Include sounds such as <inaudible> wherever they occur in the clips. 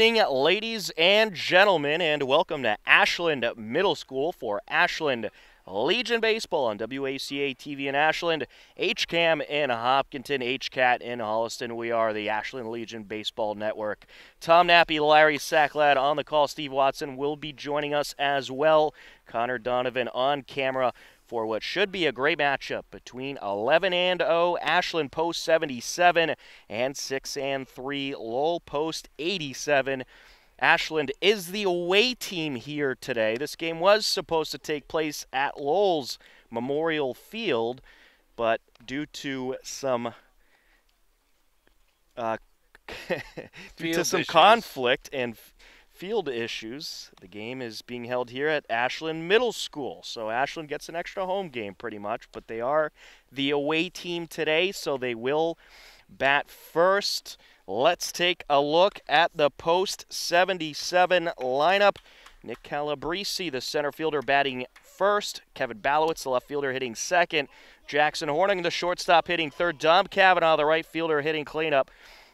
Evening, ladies and gentlemen, and welcome to Ashland Middle School for Ashland Legion Baseball on WACA TV in Ashland, HCAM in Hopkinton, HCAT in Holliston. We are the Ashland Legion Baseball Network. Tom Nappy, Larry Sacklad on the call. Steve Watson will be joining us as well. Connor Donovan on camera for what should be a great matchup between 11 and 0 Ashland Post 77 and 6 and 3 Lowell Post 87. Ashland is the away team here today. This game was supposed to take place at Lowell's Memorial Field, but due to some uh, <laughs> due to some issues. conflict and field issues, the game is being held here at Ashland Middle School. So Ashland gets an extra home game pretty much, but they are the away team today, so they will bat first. Let's take a look at the post 77 lineup. Nick Calabrese, the center fielder, batting first. Kevin Balowitz, the left fielder, hitting second. Jackson Horning, the shortstop, hitting third. Dom Cavanaugh, the right fielder, hitting cleanup.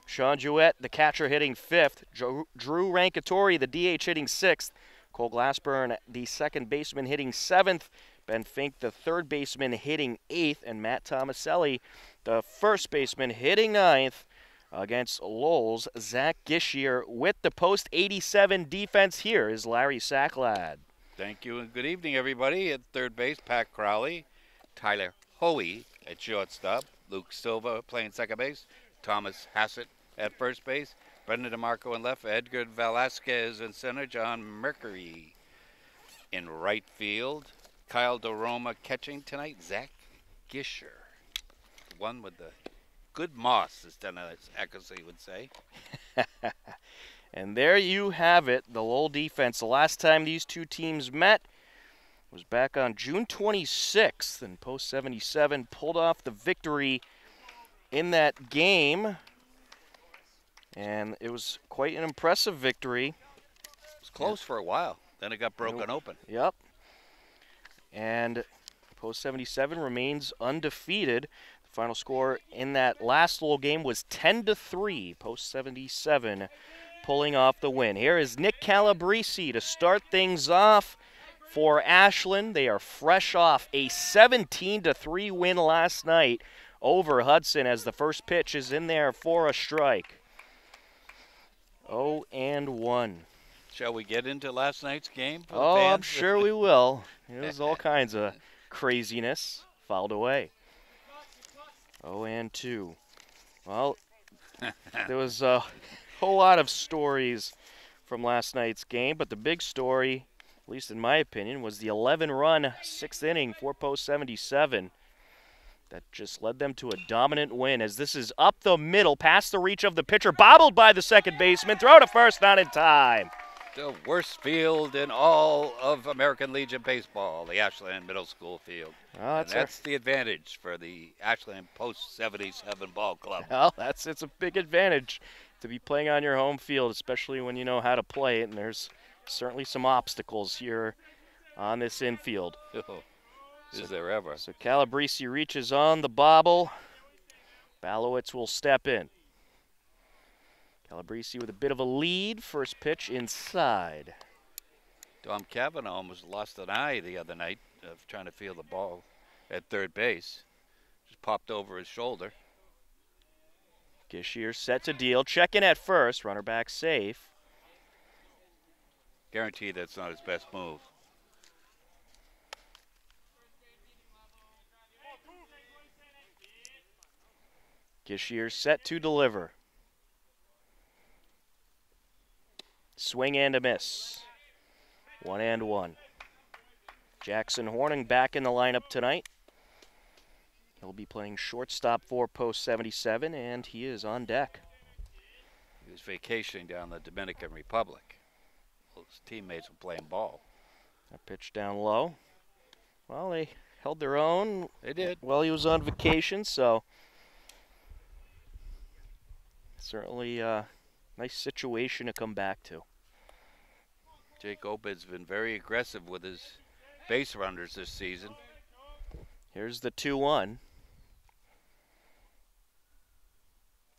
Sean Jewett, the catcher, hitting fifth. Drew Rankatori, the DH, hitting sixth. Cole Glassburn, the second baseman, hitting seventh. Ben Fink, the third baseman, hitting eighth. And Matt Tomaselli, the first baseman, hitting ninth against Lowell's Zach Gishier with the post 87 defense. Here is Larry Sacklad. Thank you and good evening, everybody. At third base, Pat Crowley, Tyler Hoey at shortstop, Luke Silva playing second base, Thomas Hassett at first base, Brendan DeMarco in left, Edgar Velasquez in center, John Mercury in right field, Kyle DeRoma catching tonight, Zach Gisher, one with the good moss, as Dennis Eckersley would say. <laughs> And there you have it, the Lowell defense. The last time these two teams met was back on June 26th, and Post 77 pulled off the victory in that game. And it was quite an impressive victory. It was close for a while, then it got broken open. Yep. And Post 77 remains undefeated. The final score in that last little game was 10 to 3. Post 77 pulling off the win. Here is Nick Calabrese to start things off for Ashland. They are fresh off a 17 to 3 win last night over Hudson as the first pitch is in there for a strike. 0 and 1. Shall we get into last night's game? for the Oh, I'm sure we will. It was all <laughs> kinds of craziness fouled away. Oh, and two. Well, <laughs> there was a whole lot of stories from last night's game, but the big story, at least in my opinion, was the 11 run sixth inning, four post 77. That just led them to a dominant win as this is up the middle, past the reach of the pitcher, bobbled by the second baseman, throw to first, not in time. The worst field in all of American Legion baseball, the Ashland Middle School field. Oh, and that's, that's the advantage for the Ashland Post 77 ball club. Well, that's it's a big advantage to be playing on your home field, especially when you know how to play it. And there's certainly some obstacles here on this infield. <laughs> Oh. Is there ever? So Calabrese reaches on the bobble. Balowitz will step in. Calabrese with a bit of a lead. First pitch inside. Tom Cavanaugh almost lost an eye the other night of trying to feel the ball at third base. Just popped over his shoulder. Gishier set to deal. Check in at first. Runner back safe. Guarantee that's not his best move. Gishier set to deliver. Swing and a miss. One and one. Jackson Horning back in the lineup tonight. He'll be playing shortstop for post 77, and he is on deck. He was vacationing down the Dominican Republic. Well, his teammates were playing ball. That pitch down low. Well, they held their own They did. while he was on vacation, so certainly a nice situation to come back to. Jake Obed's been very aggressive with his base runners this season. Here's the 2 1.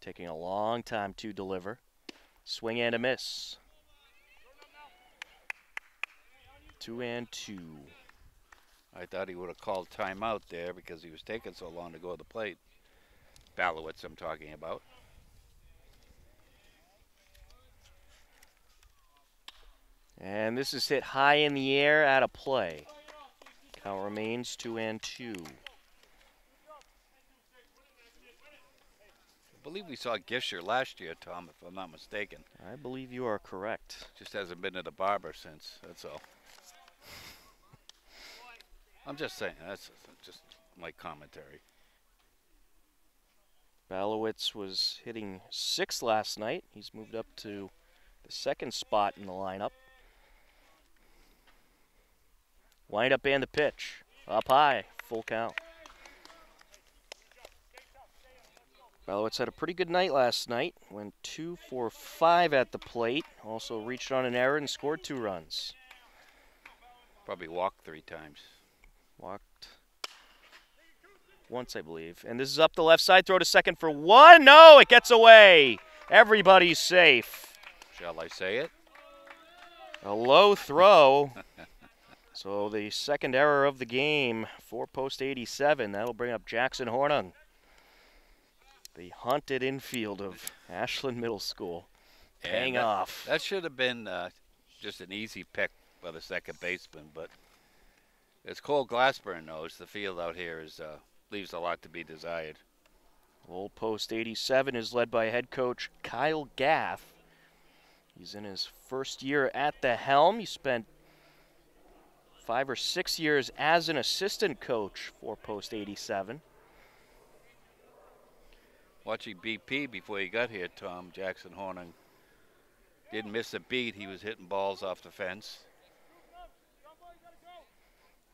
Taking a long time to deliver. Swing and a miss. Two and two. I thought he would have called timeout there because he was taking so long to go to the plate. Balowitz, I'm talking about. And this is hit high in the air out of play. Count remains two and two. I believe we saw Gisher last year, Tom, if I'm not mistaken. I believe you are correct. Just hasn't been to the barber since, that's all. I'm just saying, that's just my commentary. Balowitz was hitting six last night. He's moved up to the second spot in the lineup. Wind up and the pitch. Up high, full count. Balowitz had a pretty good night last night. Went two for five at the plate. Also reached on an error and scored two runs. Probably walked three times. Walked once, I believe. And this is up the left side. Throw to second for one. No, it gets away. Everybody's safe. Shall I say it? A low throw. <laughs> so the second error of the game for post 87. That'll bring up Jackson Hornung. The haunted infield of Ashland Middle School. Paying that, off. That should have been uh, just an easy pick by the second baseman, but as Cole Glassburn knows, the field out here is uh, leaves a lot to be desired. Old Post 87 is led by head coach Kyle Gaff. He's in his first year at the helm. He spent five or six years as an assistant coach for Post 87. Watching BP before he got here, Tom Jackson Hornung didn't miss a beat. He was hitting balls off the fence.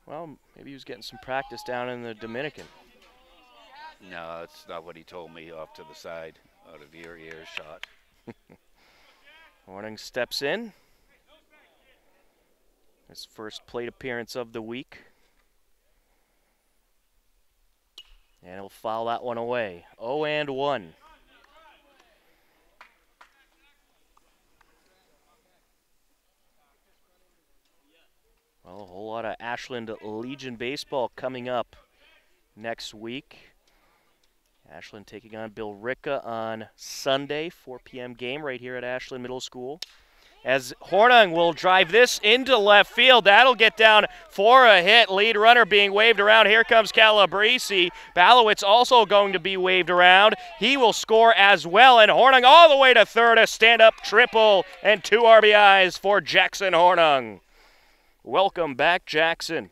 Well, maybe he was getting some practice down in the Dominican. No, that's not what he told me off to the side, out of your earshot. <laughs> Hornung steps in. His first plate appearance of the week. And he'll foul that one away. 0 and 1. Well, a whole lot of Ashland Legion baseball coming up next week. Ashland taking on Billerica on Sunday, 4 p.m. game right here at Ashland Middle School. As Hornung will drive this into left field. That'll get down for a hit. Lead runner being waved around. Here comes Calabrese. Balowitz also going to be waved around. He will score as well. And Hornung all the way to third. A stand up triple and two RBIs for Jackson Hornung. Welcome back, Jackson.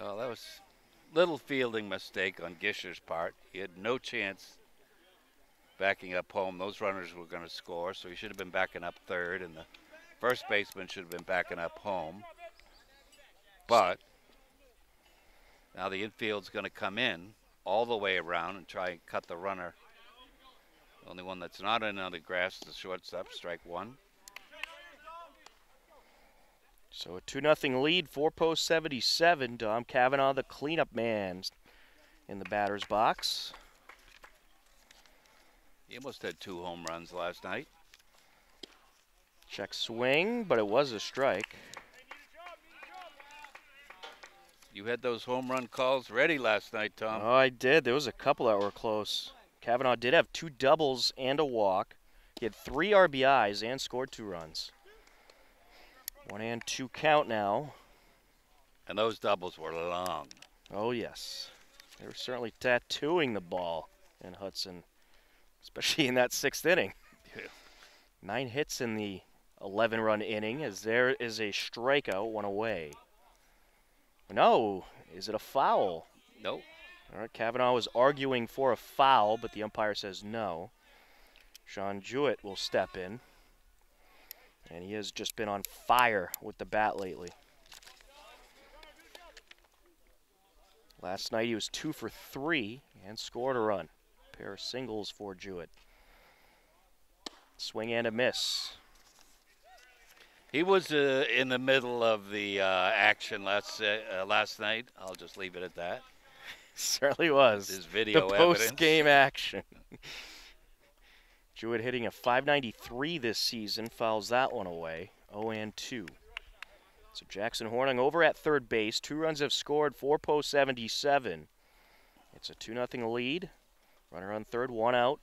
Oh, that was little fielding mistake on Gisher's part. He had no chance backing up home. Those runners were going to score, so he should have been backing up third, and the first baseman should have been backing up home. But now the infield's going to come in all the way around and try and cut the runner. The only one that's not in on the grass is the shortstop, strike one. So a 2 0 lead 4 post 77. Dom Kavanaugh, the cleanup man, in the batter's box. He almost had two home runs last night. Check swing, but it was a strike. You had those home run calls ready last night, Tom. Oh, I did. There was a couple that were close. Kavanaugh did have two doubles and a walk. He had three RBIs and scored two runs. One and two count now. And those doubles were long. Oh, yes. They were certainly tattooing the ball in Hudson, especially in that sixth inning. Yeah. Nine hits in the 11 run inning as there is a strikeout, one away. No, is it a foul? Nope. All right, Kavanaugh was arguing for a foul, but the umpire says no. Sean Jewett will step in. And he has just been on fire with the bat lately. Last night he was two for three and scored a run. Pair of singles for Jewett. Swing and a miss. He was uh, in the middle of the uh, action last uh, last night. I'll just leave it at that. <laughs> Certainly was. His video the evidence. post game action. <laughs> Jewett hitting a 593 this season, fouls that one away. 0 and 2. So Jackson Hornung over at third base. Two runs have scored, four post 77. It's a 2 0 lead. Runner on third, one out.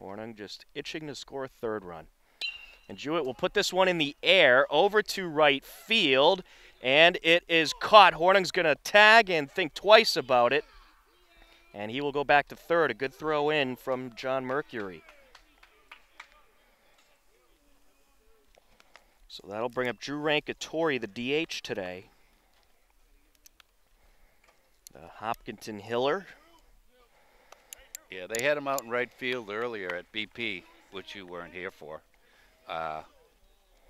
Hornung just itching to score a third run. And Jewett will put this one in the air over to right field, and it is caught. Hornung's going to tag and think twice about it, and he will go back to third. A good throw in from John Mercury. So that'll bring up Drew Rankatori, the DH today. The Hopkinton Hiller. Yeah, they had him out in right field earlier at BP, which you weren't here for. Uh,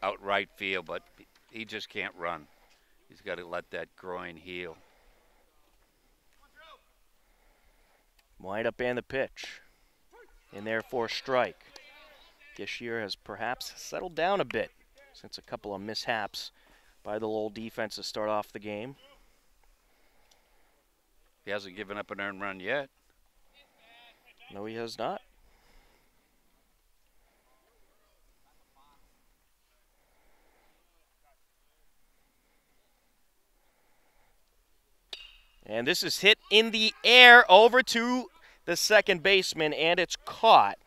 out right field, but he just can't run. He's got to let that groin heal. Wind up and the pitch. In there for a strike. Gishier has perhaps settled down a bit since a couple of mishaps by the Lowell defense to start off the game. He hasn't given up an earned run yet. No, he has not. And this is hit in the air over to the second baseman, and it's caught.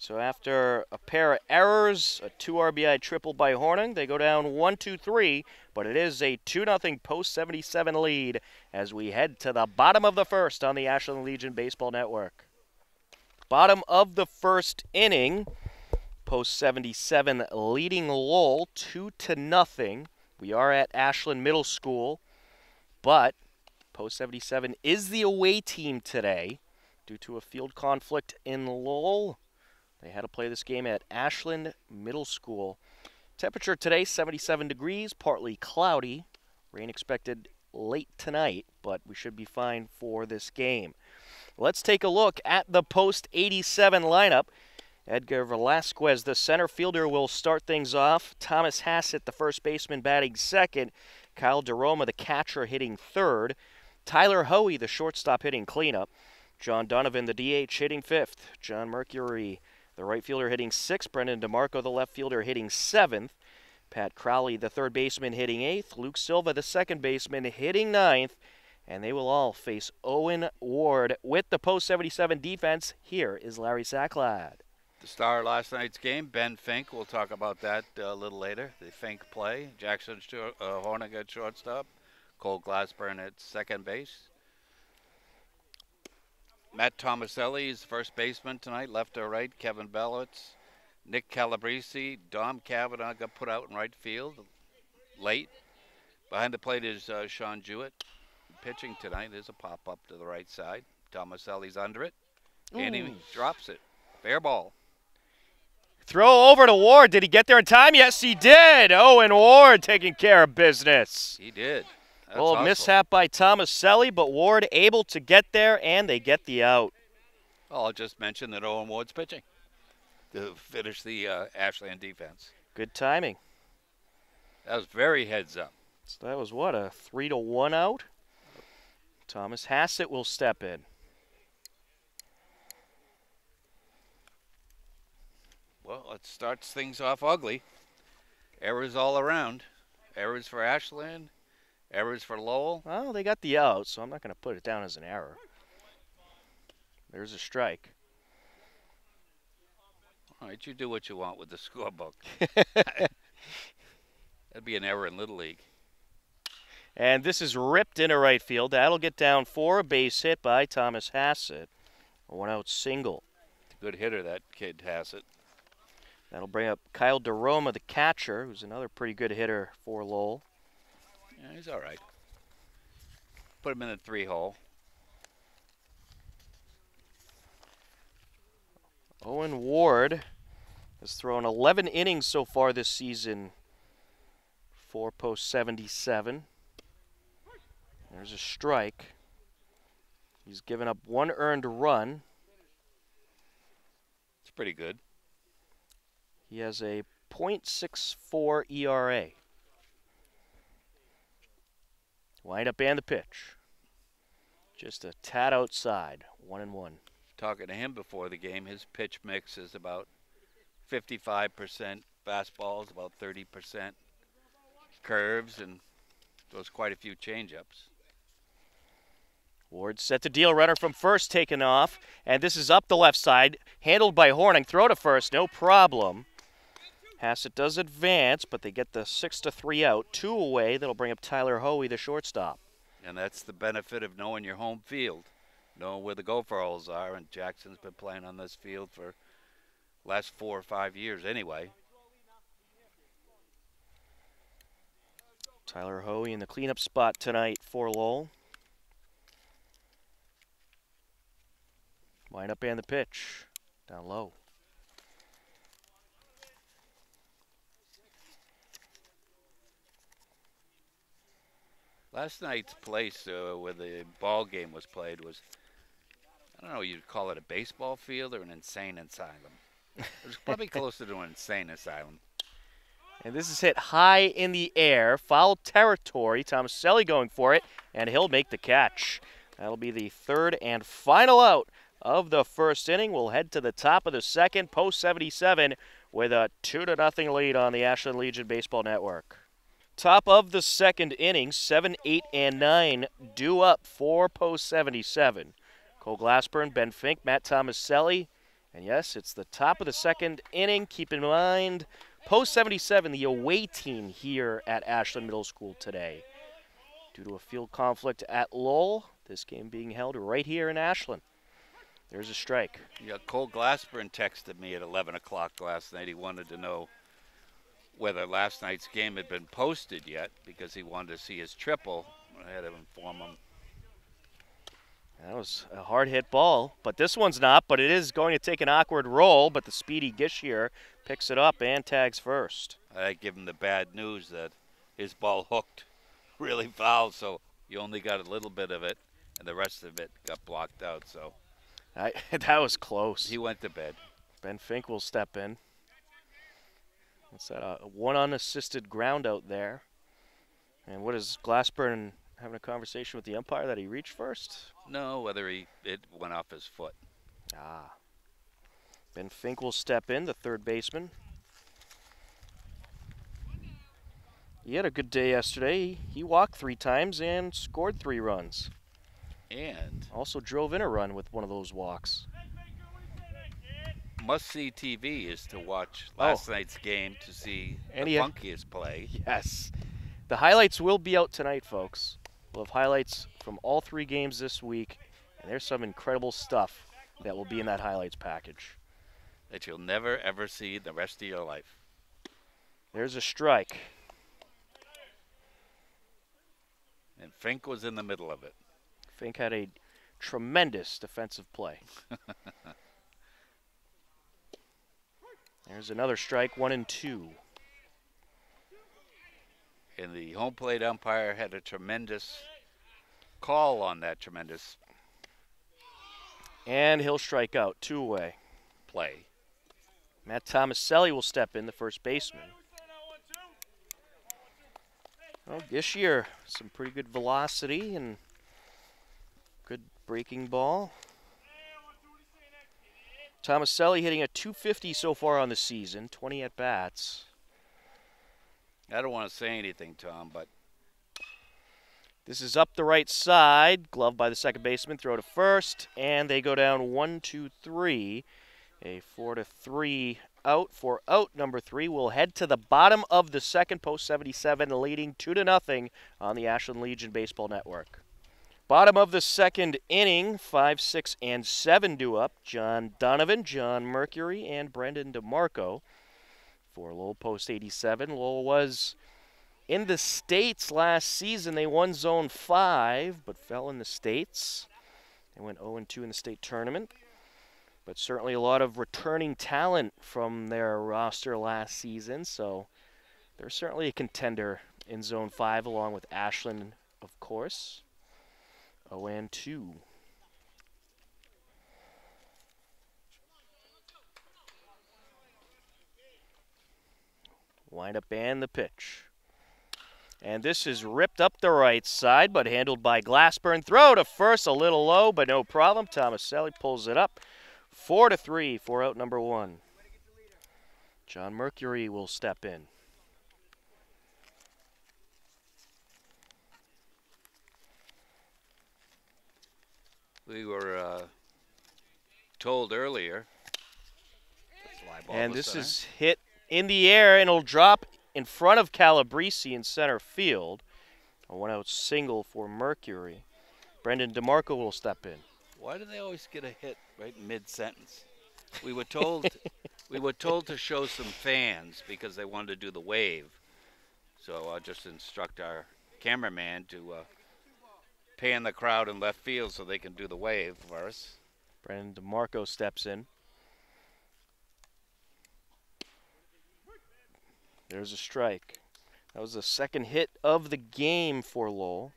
So after a pair of errors, a two RBI triple by Hornung, they go down one, two, three. But it is a two 0 post 77 lead as we head to the bottom of the first on the Ashland Legion Baseball Network. Bottom of the first inning, post 77 leading Lowell two to nothing. We are at Ashland Middle School, but post 77 is the away team today due to a field conflict in Lowell. They had to play this game at Ashland Middle School. Temperature today 77 degrees, partly cloudy. Rain expected late tonight, but we should be fine for this game. Let's take a look at the post 87 lineup. Edgar Velasquez, the center fielder, will start things off. Thomas Hassett, the first baseman, batting second. Kyle DeRoma, the catcher, hitting third. Tyler Hoey, the shortstop, hitting cleanup. John Donovan, the DH, hitting fifth. John Mercury, the right fielder hitting sixth. Brendan DeMarco, the left fielder, hitting seventh. Pat Crowley, the third baseman, hitting eighth. Luke Silva, the second baseman, hitting ninth. And they will all face Owen Ward with the post 77 defense. Here is Larry Sacklad. The star last night's game, Ben Fink. We'll talk about that uh, a little later. The Fink play. Jackson uh, at shortstop. Cole Glassburn at second base. Matt Tomaselli is first baseman tonight, left or right. Kevin Balowitz, Nick Calabrese, Dom Cavanaugh got put out in right field late. Behind the plate is uh, Sean Jewett pitching tonight. There's a pop up to the right side. Tomaselli's under it, Ooh. and he drops it. Fair ball. Throw over to Ward. Did he get there in time? Yes, he did. Owen Ward taking care of business. He did. That's a little awesome. mishap by Tomaselli, but Ward able to get there, and they get the out. Well, I'll just mention that Owen Ward's pitching to finish the uh, Ashland defense. Good timing. That was very heads up. So that was what a three to one out. Thomas Hassett will step in. Well, it starts things off ugly. Errors all around. Errors for Ashland, Errors for Lowell? Well, they got the out, so I'm not going to put it down as an error. There's a strike. All right, you do what you want with the scorebook. <laughs> That'd be an error in Little League. And this is ripped into right field. That'll get down for a base hit by Thomas Hassett. A one out single. Good hitter, that kid Hassett. That'll bring up Kyle DeRoma, the catcher, who's another pretty good hitter for Lowell. Yeah, he's all right. Put him in the three hole. Owen Ward has thrown 11 innings so far this season. Four post 77. There's a strike. He's given up one earned run. It's pretty good. He has a .64 ERA. Wind up and the pitch. Just a tad outside, one and one. talking to him before the game, his pitch mix is about 55% fastballs, about 30% curves, and throws quite a few changeups. Ward set to deal. Runner from first taken off. And this is up the left side. Handled by Horning. Throw to first. No problem. Hassett does advance, but they get the 6 to 3 out. Two away. That'll bring up Tyler Hoey, the shortstop. And that's the benefit of knowing your home field, knowing where the gopher holes are. And Jackson's been playing on this field for last four or five years anyway. Tyler Hoey in the cleanup spot tonight for Lowell. Wind up and the pitch. Down low. Last night's place uh, where the ball game was played was, I don't know, you'd call it a baseball field or an insane asylum. It was probably <laughs> closer to an insane asylum. And this is hit high in the air, foul territory. Tomaselli going for it, and he'll make the catch. That'll be the third and final out of the first inning. We'll head to the top of the second, post 77, with a 2 to nothing lead on the Ashland Legion Baseball Network. Top of the second inning, 7, 8, and 9 due up for post 77. Cole Glassburn, Ben Fink, Matt Tomaselli. And yes, it's the top of the second inning. Keep in mind, post 77, the away team here at Ashland Middle School today. Due to a field conflict at Lowell, this game being held right here in Ashland. There's a strike. Yeah, Cole Glassburn texted me at 11 o'clock last night. He wanted to know whether last night's game had been posted yet because he wanted to see his triple. I had to inform him. That was a hard hit ball, but this one's not. But it is going to take an awkward roll. But the speedy Gishier picks it up and tags first. I give him the bad news that his ball hooked <laughs> really foul, so you only got a little bit of it, and the rest of it got blocked out. So I, <laughs> that was close. he went to bed. Ben Fink will step in. What's that? Uh, one unassisted ground out there. And what is Glassburn having a conversation with the umpire that he reached first? No, whether he it went off his foot. Ah. Ben Fink will step in, the third baseman. He had a good day yesterday. He walked three times and scored three runs. And Also drove in a run with one of those walks. Must see TV is to watch Oh. last night's game to see And the funkiest play. Yes. The highlights will be out tonight, folks. We'll have highlights from all three games this week, and there's some incredible stuff that will be in that highlights package. that you'll never ever see the rest of your life. There's a strike. And Fink was in the middle of it. Fink had a tremendous defensive play. <laughs> There's another strike, one and two. And the home plate umpire had a tremendous call on that tremendous And he'll strike out, two away. play. Matt Tomaselli will step in, the first baseman. Well, year some pretty good velocity and good breaking ball. Tomaselli hitting a 250 so far on the season, 20 at bats. I don't want to say anything, Tom, but This is up the right side, glove by the second baseman, throw to first, and they go down one, two, three. A four to three out for out number three. We'll head to the bottom of the second post 77, leading two to nothing on the Ashland Legion Baseball Network. Bottom of the second inning, five, six, and seven due up. John Donovan, John Mercury, and Brendan DeMarco for Lowell Post 87. Lowell was in the States last season. They won Zone 5, but fell in the States. They went 0 2 in the state tournament. But certainly a lot of returning talent from their roster last season, so they're certainly a contender in Zone 5, along with Ashland, of course. 0 and 2. Wind up and the pitch. And this is ripped up the right side, but handled by Glassburn. Throw to first, a little low, but no problem. Tomaselli pulls it up. Four to three for out number one. John Mercury will step in. We were uh, told earlier. And this is hit in the air and it'll drop in front of Calabrese in center field. A one out single for Mercury. Brendan DeMarco will step in. Why do they always get a hit right mid sentence? We were told we were told to show some fans because they wanted to do the wave. So I'll just instruct our cameraman to uh, pan the crowd in left field so they can do the wave for us. Brendan DeMarco steps in. There's a strike. That was the second hit of the game for Lowell.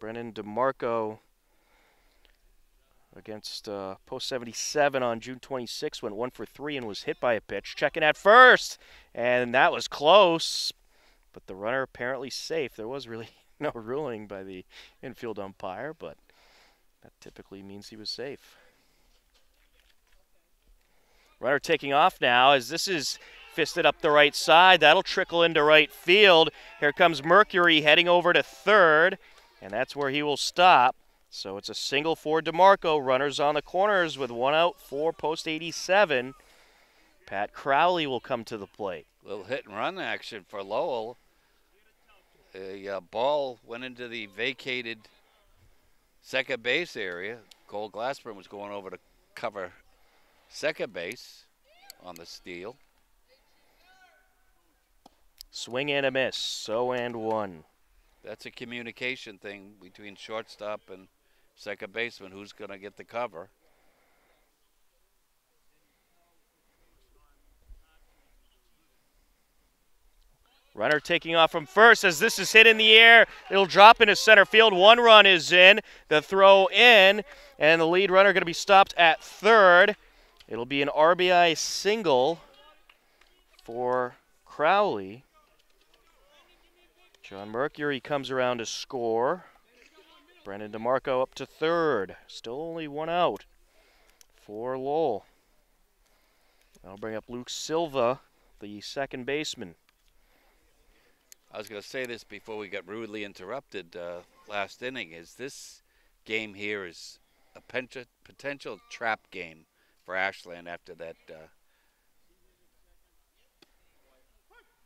Brennan DeMarco against uh, post 77 on June 26 went one for three and was hit by a pitch. Checking at first, and that was close, but the runner apparently safe. There was really <laughs> no ruling by the infield umpire, but that typically means he was safe. Runner taking off now as this is fisted up the right side. That'll trickle into right field. Here comes Mercury heading over to third, and that's where he will stop. So it's a single for DeMarco. Runners on the corners with one out four post 87. Pat Crowley will come to the plate. Little hit and run action for Lowell. A uh, ball went into the vacated second base area. Cole Glassburn was going over to cover second base on the steal. Swing and a miss. So and one. That's a communication thing between shortstop and second baseman. Who's going to get the cover? Runner taking off from first as this is hit in the air. It'll drop into center field. One run is in. The throw in, and the lead runner going to be stopped at third. It'll be an RBI single for Crowley. John Mercury comes around to score. Brendan DeMarco up to third. Still only one out for Lowell. That'll bring up Luke Silva, the second baseman. I was going to say this before we got rudely interrupted uh, last inning. Is this game here is a potential trap game for Ashland after that? Uh,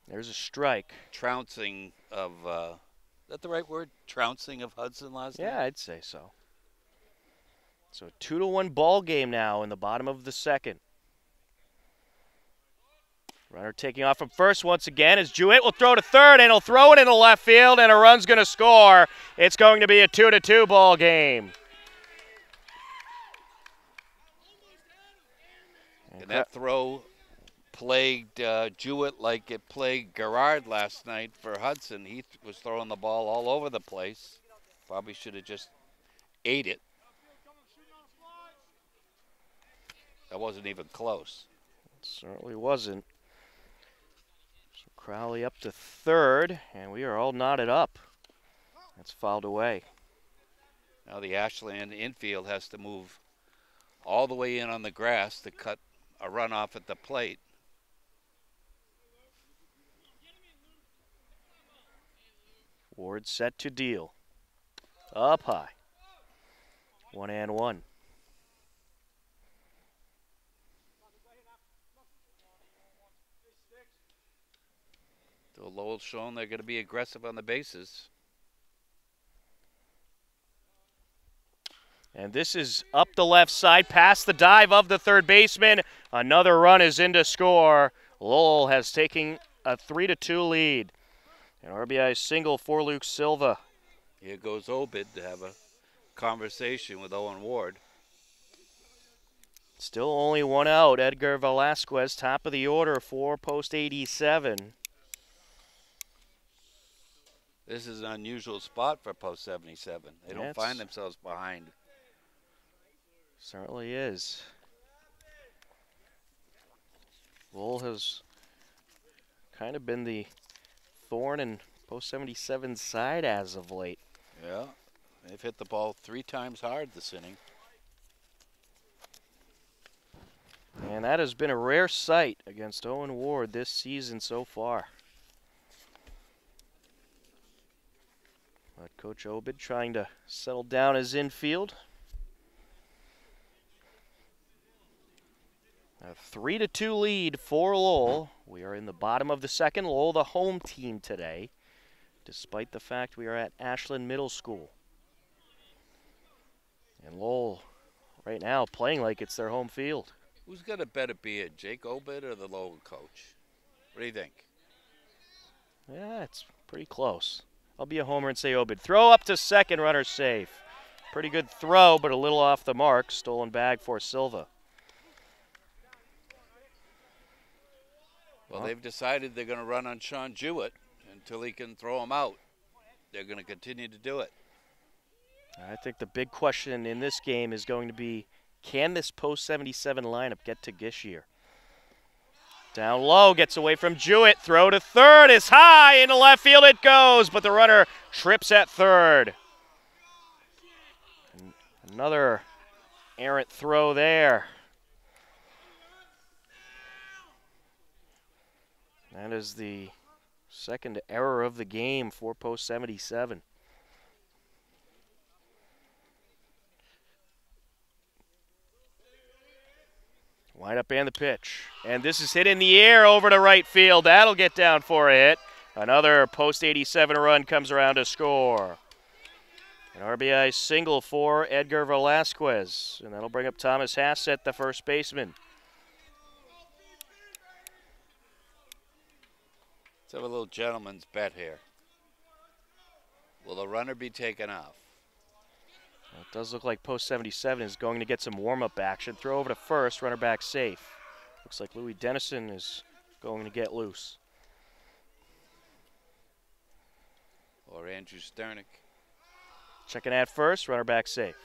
There's a strike. Trouncing of, uh, is that the right word? Trouncing of Hudson last yeah, night? Yeah, I'd say so. So two to one ball game now in the bottom of the second. Runner taking off from first once again as Jewett will throw to third and he'll throw it into left field and a run's going to score. It's going to be a two to two ball game. And that throw plagued uh, Jewett like it plagued Gerard last night for Hudson. He th was throwing the ball all over the place. Probably should have just ate it. That wasn't even close. It certainly wasn't. Crowley up to third, and we are all knotted up. That's fouled away. Now the Ashland infield has to move all the way in on the grass to cut a runoff at the plate. Ward set to deal. Up high. One and one. So Lowell's shown they're going to be aggressive on the bases. And this is up the left side, past the dive of the third baseman. Another run is in to score. Lowell has taken a 3 to 2 lead. An RBI single for Luke Silva. Here goes Obid to have a conversation with Owen Ward. Still only one out. Edgar Velasquez, top of the order for post 87. This is an unusual spot for post 77. They don't find themselves behind. Certainly is. Lowell has kind of been the thorn in post 77's side as of late. Yeah, they've hit the ball three times hard this inning. And that has been a rare sight against Owen Ward this season so far. But Coach Obid trying to settle down his infield. A three to two lead for Lowell. We are in the bottom of the second. Lowell, the home team today, despite the fact we are at Ashland Middle School. And Lowell, right now, playing like it's their home field. Who's got a better beard, Jake Obid or the Lowell coach? What do you think? Yeah, it's pretty close. I'll be a homer and say Obid. Throw up to second, runner safe. Pretty good throw, but a little off the mark. Stolen bag for Silva. Well, they've decided they're going to run on Sean Jewett until he can throw him out. They're going to continue to do it. I think the big question in this game is going to be can this post 77 lineup get to Gishier? Down low, gets away from Jewett. Throw to third is high. Into left field it goes, but the runner trips at third. Another errant throw there. That is the second error of the game for post 77. Wind up and the pitch. And this is hit in the air over to right field. That'll get down for a hit. Another post 87 run comes around to score. An RBI single for Edgar Velasquez. And that'll bring up Thomas Hassett, the first baseman. Let's have a little gentleman's bet here. Will the runner be taken off? Well, it does look like post 77 is going to get some warm up action. Throw over to first, runner back safe. Looks like Louis Dennison is going to get loose. Or Andrew Sternick. Checking at first, runner back safe.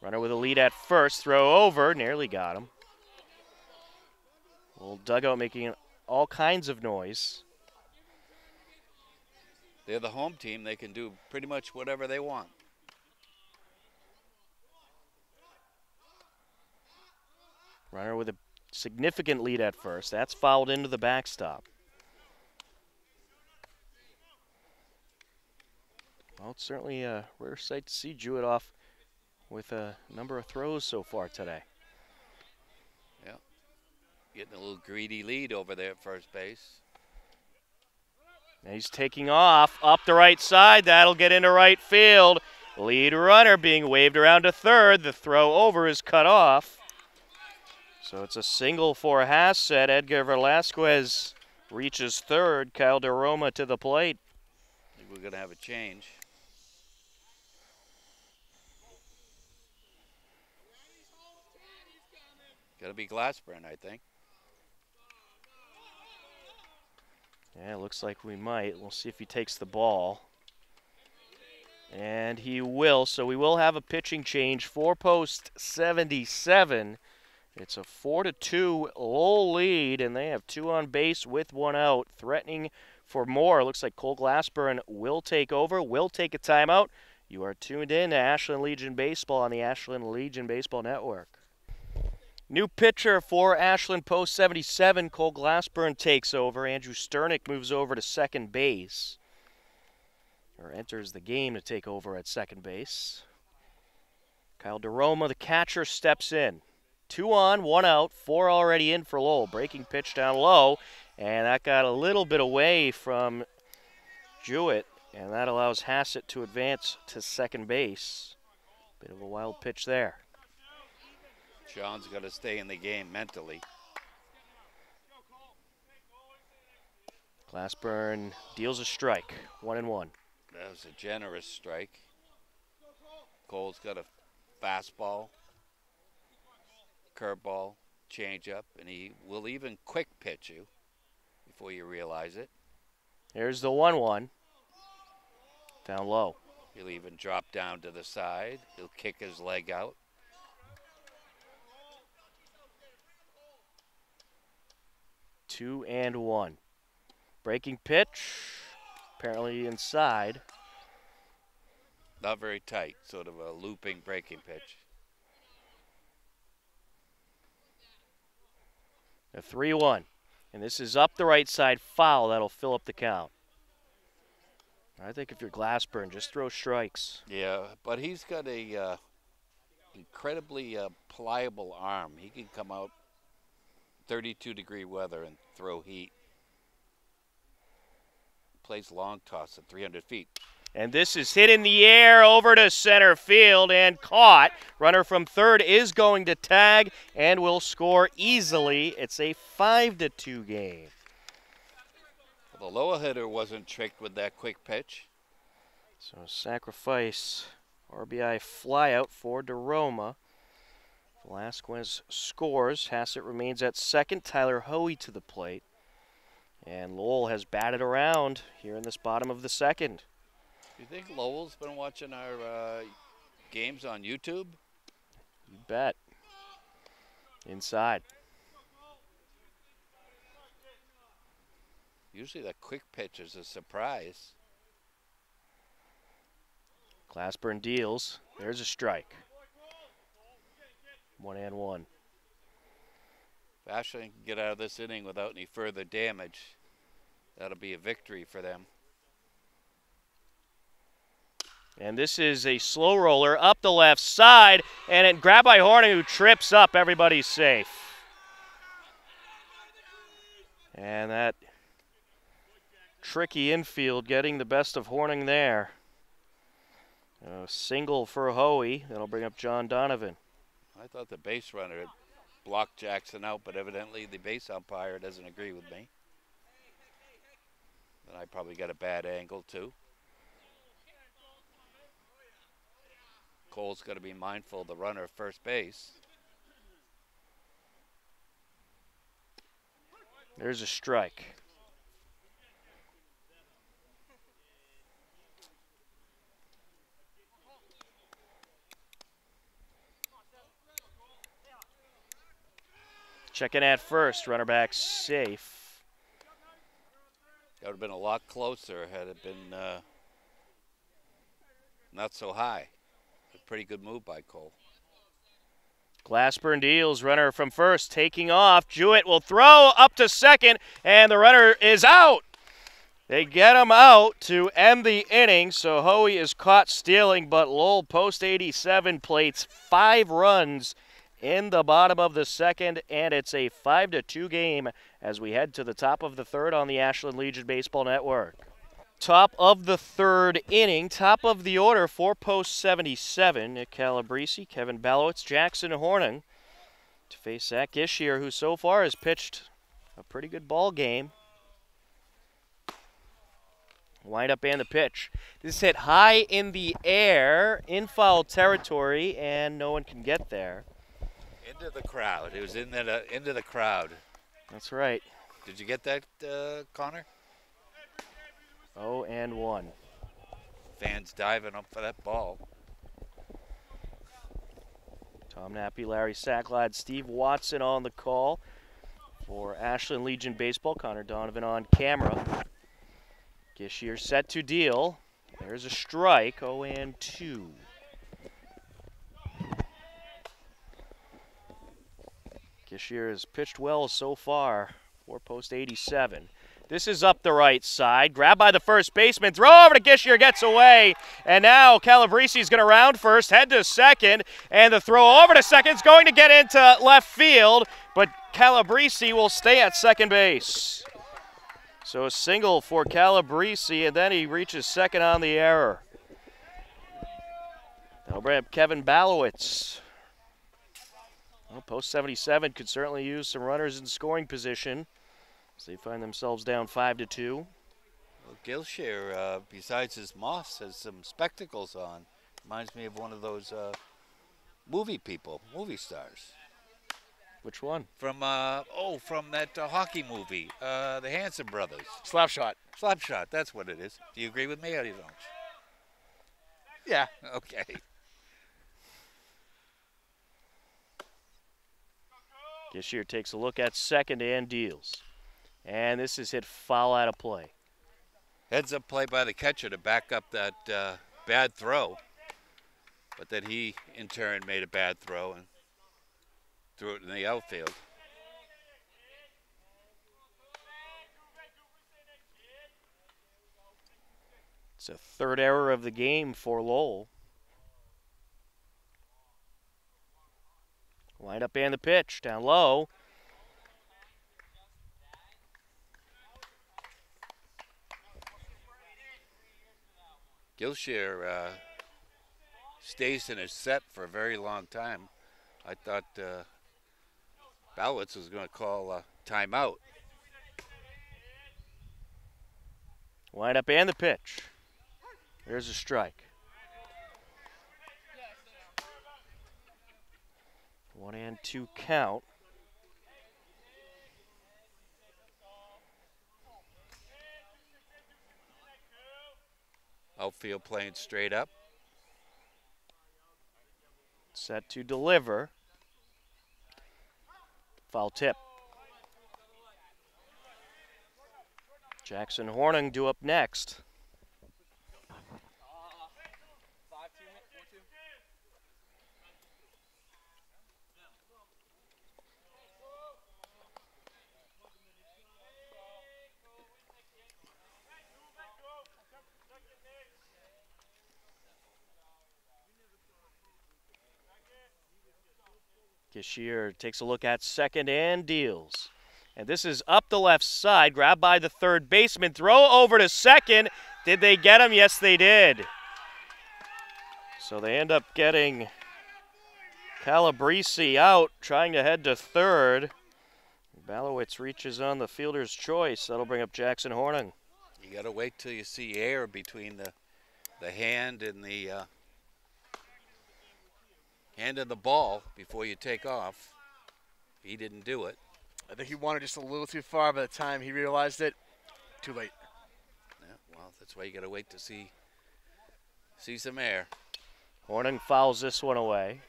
Runner with a lead at first, throw over, nearly got him. Little dugout making all kinds of noise. They're the home team. They can do pretty much whatever they want. Runner with a significant lead at first. That's fouled into the backstop. Well, it's certainly a rare sight to see Jewett off with a number of throws so far today. Getting a little greedy lead over there at first base. And he's taking off up the right side. That'll get into right field. Lead runner being waved around to third. The throw over is cut off. So it's a single for Hassett. Edgar Velasquez reaches third. Kyle DeRoma to the plate. I think we're going to have a change. Going to be Glassburn, I think. Yeah, it looks like we might. We'll see if he takes the ball. And he will, so we will have a pitching change for post 77. It's a 4 to 2 Lowell lead, and they have two on base with one out, threatening for more. Looks like Cole Glassburn will take over, will take a timeout. You are tuned in to Ashland Legion Baseball on the Ashland Legion Baseball Network. New pitcher for Ashland Post 77, Cole Glassburn takes over. Andrew Sternick moves over to second base, or enters the game to take over at second base. Kyle DeRoma, the catcher, steps in. Two on, one out, four already in for Lowell. Breaking pitch down low, and that got a little bit away from Jewett, and that allows Hassett to advance to second base. Bit of a wild pitch there. Sean's got to stay in the game mentally. Glassburn deals a strike, one and one. That was a generous strike. Cole's got a fastball, curveball, changeup, and he will even quick pitch you before you realize it. Here's the 1 1. Down low. He'll even drop down to the side. He'll kick his leg out. Two and one. Breaking pitch. Apparently inside. Not very tight, sort of a looping breaking pitch. A 3 1. And this is up the right side foul. That'll fill up the count. I think if you're Glassburn, just throw strikes. Yeah, but he's got a uh, incredibly uh, pliable arm. He can come out 32 degree weather and throw heat. Plays long toss at 300 feet. And this is hit in the air over to center field and caught. Runner from third is going to tag and will score easily. It's a 5 to 2 game. The lower hitter wasn't tricked with that quick pitch. So sacrifice RBI flyout for DeRoma. Velasquez scores. Hassett remains at second. Tyler Hoey to the plate. And Lowell has batted around here in this bottom of the second. Do you think Lowell's been watching our uh, games on YouTube? You bet. Inside. Usually that quick pitch is a surprise. Glassburn deals. There's a strike. One and one. If Ashland can get out of this inning without any further damage, that'll be a victory for them. And this is a slow roller up the left side, and it grabbed by Horning, who trips up. Everybody's safe. And that tricky infield getting the best of Horning there. A single for Hoey. That'll bring up John Donovan. I thought the base runner had blocked Jackson out, but evidently the base umpire doesn't agree with me. Then I probably got a bad angle too. Cole's got to be mindful of the runner at first base. There's a strike. Checking at first, runner back safe. That would have been a lot closer had it been uh, not so high. A pretty good move by Cole. Glassburn deals, runner from first, taking off. Jewett will throw up to second, and the runner is out. They get him out to end the inning, so Hoey is caught stealing, but Lowell post 87 plates five runs in the bottom of the second, and it's a 5 to 2 game as we head to the top of the third on the Ashland Legion Baseball Network. Top of the third inning, top of the order for post 77. Nick Calabrese, Kevin Balowitz, Jackson Horning to face Zach Gishier, who so far has pitched a pretty good ball game. Wind up and the pitch. This hit high in the air in foul territory, and no one can get there. Into the crowd. It was in the uh, into the crowd. That's right. Did you get that, uh, Connor? Oh, and 1. Fans diving up for that ball. Tom Nappy, Larry Sacklad, Steve Watson on the call for Ashland Legion Baseball. Connor Donovan on camera. Gishier set to deal. There's a strike. 0 and 2. Gishier has pitched well so far. Four post 87. This is up the right side. Grabbed by the first baseman. Throw over to Gishier. Gets away. And now Calabrese is going to round first, head to second. And the throw over to second is going to get into left field. But Calabrese will stay at second base. So a single for Calabrese, and then he reaches second on the error. Up Kevin Balowitz. Well, post 77 could certainly use some runners in scoring position as they find themselves down 5 to 2. Well, Gilshire, uh, besides his moss, has some spectacles on. Reminds me of one of those uh, movie people, movie stars. Which one? From uh, oh, from that uh, hockey movie, uh, the Hanson brothers. Slap shot. Slapshot, that's what it is. Do you agree with me or you don't? Yeah. <laughs> Okay. Gishier takes a look at second and deals. And this is hit foul out of play. Heads up play by the catcher to back up that uh, bad throw. But then he, in turn, made a bad throw and threw it in the outfield. It's a third error of the game for Lowell. Wind up and the pitch down low. Gilshire uh, stays in his set for a very long time. I thought uh, Balowitz was going to call a timeout. Wind up and the pitch. There's a strike. One and two count. Outfield playing straight up. Set to deliver. Foul tip. Jackson Hornung due up next. Gishier takes a look at second and deals. And this is up the left side, grabbed by the third baseman. Throw over to second. Did they get him? Yes, they did. So they end up getting Calabrese out, trying to head to third. Balowitz reaches on the fielder's choice. That'll bring up Jackson Hornung. You got to wait till you see air between the the hand and the uh, hand and the ball before you take off. He didn't do it. I think he wanted just a little too far by the time he realized it. Too late. Yeah, well, that's why you got to wait to see see some air. Hornung fouls this one away.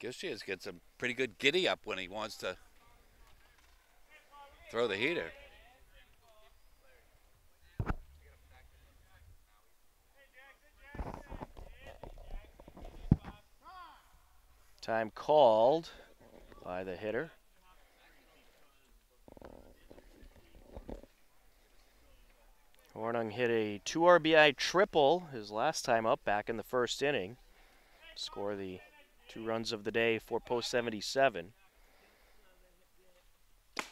Gilshias gets a pretty good giddy up when he wants to throw the heater. Time called by the hitter. Hornung hit a two RBI triple his last time up back in the first inning. Score the two runs of the day for post 77. And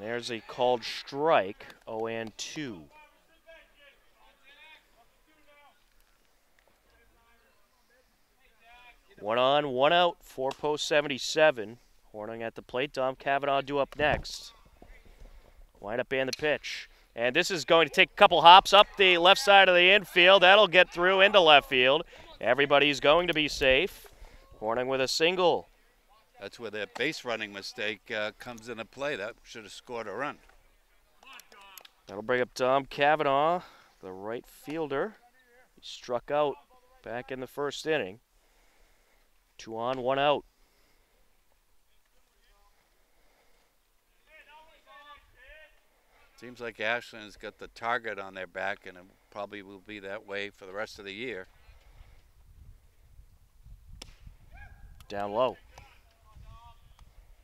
there's a called strike, 0 and 2. One on, one out, four post 77. Hornung at the plate. Dom Kavanaugh due up next. Wind up and the pitch. And this is going to take a couple hops up the left side of the infield. That'll get through into left field. Everybody's going to be safe. Hornung with a single. That's where that base running mistake uh, comes into play. That should have scored a run. That'll bring up Dom Kavanaugh, the right fielder. He struck out back in the first inning. Two on, one out. Seems like Ashland's got the target on their back, and it probably will be that way for the rest of the year. Down low.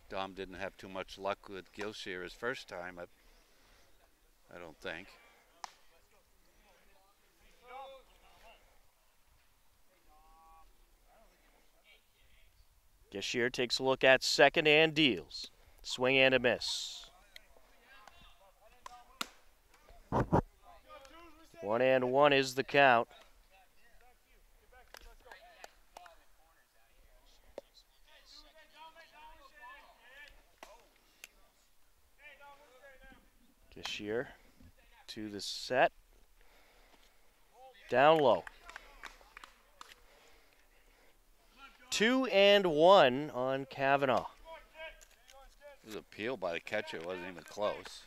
Dom didn't have too much luck with Gilshire his first time, I, I don't think. Gishier takes a look at second and deals. Swing and a miss. One and one is the count. Gishier to the set. Down low. two and one on Kavanaugh. It was appealed by the catcher. It wasn't even close.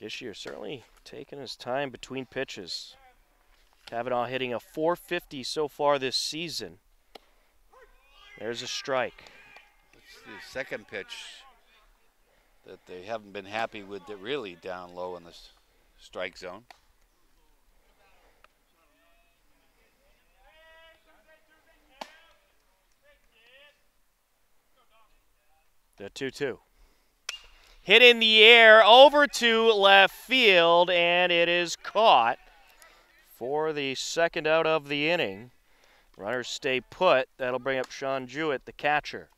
Gishier certainly taking his time between pitches. Kavanaugh hitting a 450 so far this season. There's a strike. It's the second pitch that they haven't been happy with that really down low in the strike zone. The 2 2. Hit in the air over to left field, and it is caught for the second out of the inning. Runners stay put. That'll bring up Sean Jewett, the catcher.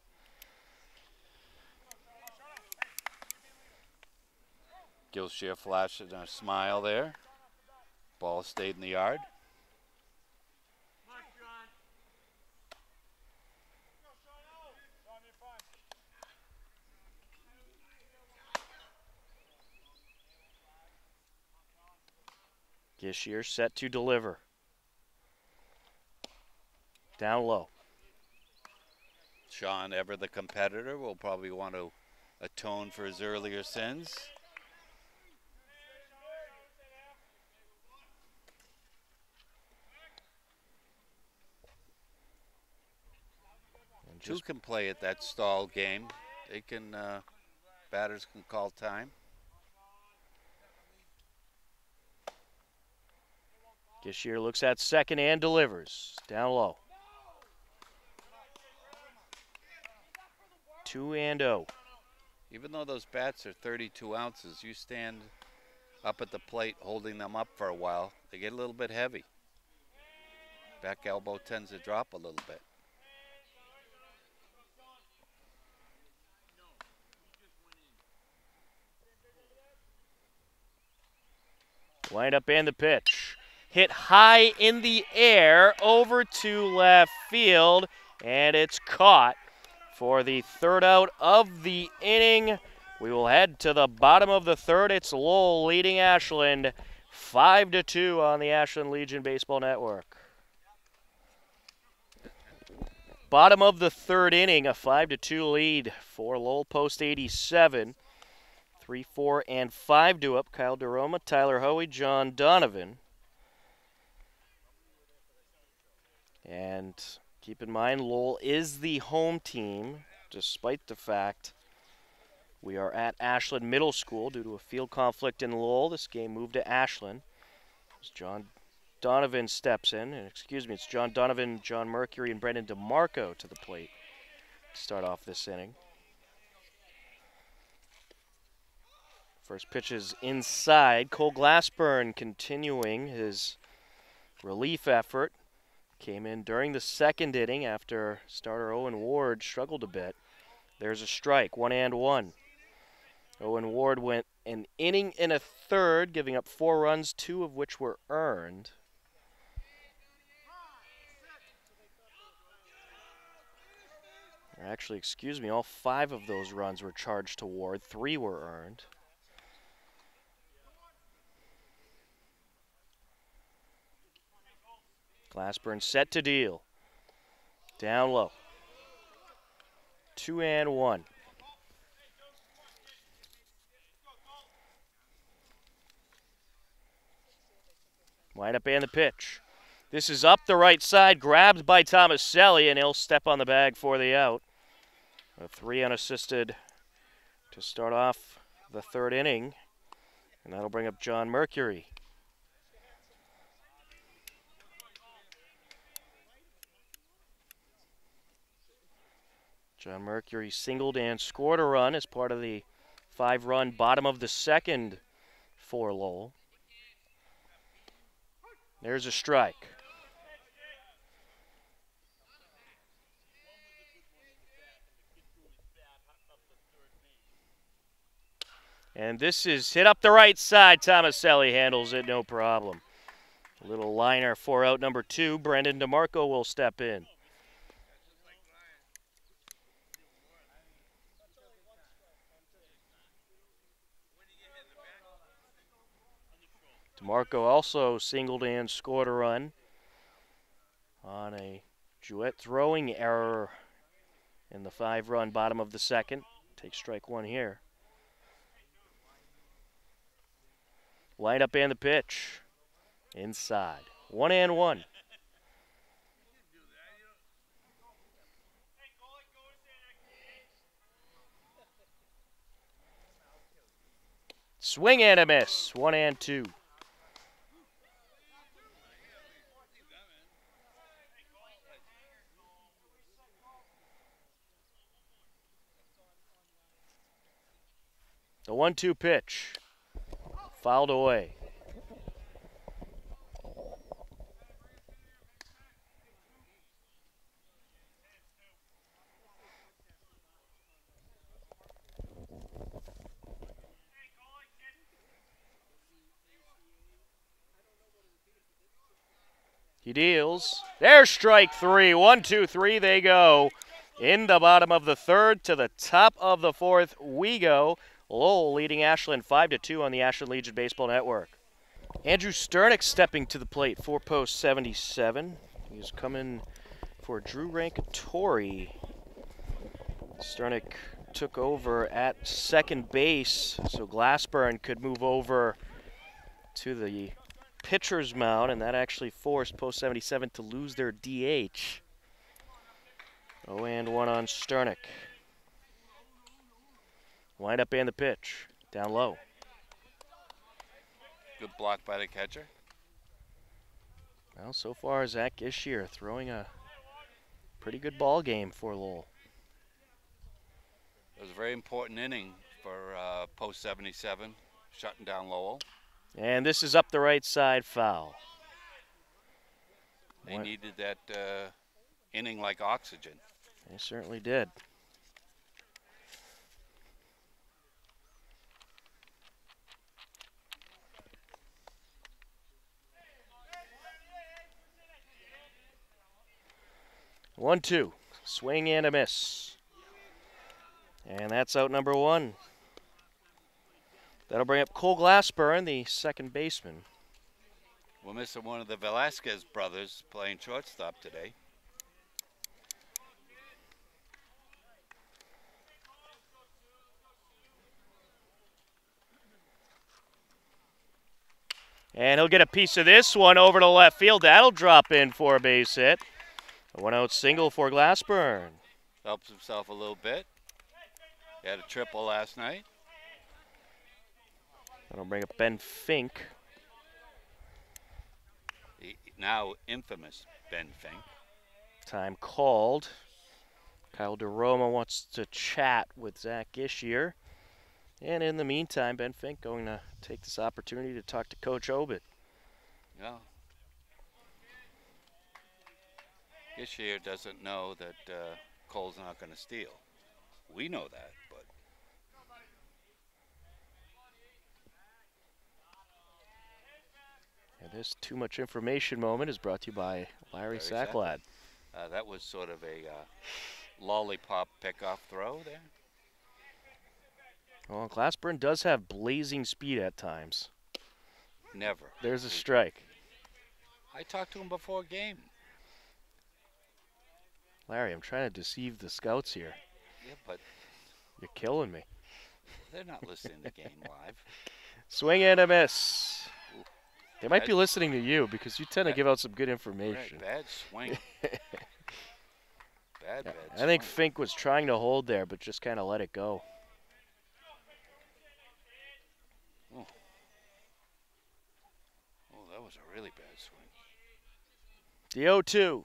Gilshire flashed a smile there. Ball stayed in the yard. Gishier set to deliver. Down low. Sean, ever the competitor, will probably want to atone for his earlier sins. Two can play at that stall game. They can, uh, batters can call time. Gishier looks at second and delivers. Down low. 2 and 0. Even though those bats are 32 ounces, you stand up at the plate holding them up for a while, they get a little bit heavy. Back elbow tends to drop a little bit. Wind up and the pitch. Hit high in the air over to left field, and it's caught for the third out of the inning. We will head to the bottom of the third. It's Lowell leading Ashland 5 to 2 on the Ashland Legion Baseball Network. Bottom of the third inning, a 5 to 2 lead for Lowell Post 87. Three, four, and five do up. Kyle DeRoma, Tyler Hoey, John Donovan. And keep in mind, Lowell is the home team, despite the fact we are at Ashland Middle School due to a field conflict in Lowell. This game moved to Ashland. As John Donovan steps in, and excuse me, it's John Donovan, John Mercury, and Brendan DeMarco to the plate to start off this inning. First pitch is inside. Cole Glassburn continuing his relief effort. Came in during the second inning after starter Owen Ward struggled a bit. There's a strike, one and one. Owen Ward went an inning and a third, giving up four runs, two of which were earned. Actually, excuse me, all five of those runs were charged to Ward, three were earned. Glassburn set to deal. Down low. Two and one. Wind up and the pitch. This is up the right side, grabbed by Tomaselli, and he'll step on the bag for the out. A three unassisted to start off the third inning, and that'll bring up John Mercury. John Mercury singled and scored a run as part of the five run bottom of the second for Lowell. There's a strike. And this is hit up the right side. Tomaselli handles it no problem. A little liner for out number two. Brendan DeMarco will step in. DeMarco also singled and scored a run on a Jewett throwing error in the five run bottom of the second. Take strike one here. Wind up and the pitch. Inside. One and one. Swing and a miss. One and two. One two pitch. Fouled away. He deals. There's strike three. One, two, three, they go. In the bottom of the third to the top of the fourth, we go. Lowell leading Ashland 5 to 2 on the Ashland Legion Baseball Network. Andrew Sternick stepping to the plate for post 77. He's coming for Drew Rank Rankatori. Sternick took over at second base, so Glassburn could move over to the pitcher's mound, and that actually forced post 77 to lose their DH. 0 and 1 on Sternick. Wind up and the pitch. Down low. Good block by the catcher. Well, so far, Zach Ishier throwing a pretty good ball game for Lowell. It was a very important inning for uh, post 77, shutting down Lowell. And this is up the right side foul. They What- needed that uh, inning like oxygen. They certainly did. One, two. Swing and a miss. And that's out number one. That'll bring up Cole Glassburn, the second baseman. We're missing one of the Velasquez brothers playing shortstop today. And he'll get a piece of this one over to left field. That'll drop in for a base hit. A one out single for Glassburn. Helps himself a little bit. He had a triple last night. That'll bring up Ben Fink. The now infamous Ben Fink. Time called. Kyle DeRoma wants to chat with Zach Ishier. And in the meantime, Ben Fink going to take this opportunity to talk to Coach Obit. Yeah. Ishier doesn't know that uh, Cole's not going to steal. We know that, but And this too much information moment is brought to you by Larry Larry Sacklad. uh, that was sort of a uh, lollipop pickoff throw there. Well, Glassburn does have blazing speed at times. Never. There's a strike. I talked to him before game. Larry, I'm trying to deceive the scouts here. Yeah, but You're killing me. they're not listening to game <laughs> live. Swing and a miss. They might be listening to you because you tend to give out some good information. bad swing. <laughs> bad, bad. I think. Fink was trying to hold there, but just kind of let it go. Oh. oh, that was a really bad swing. The 0 2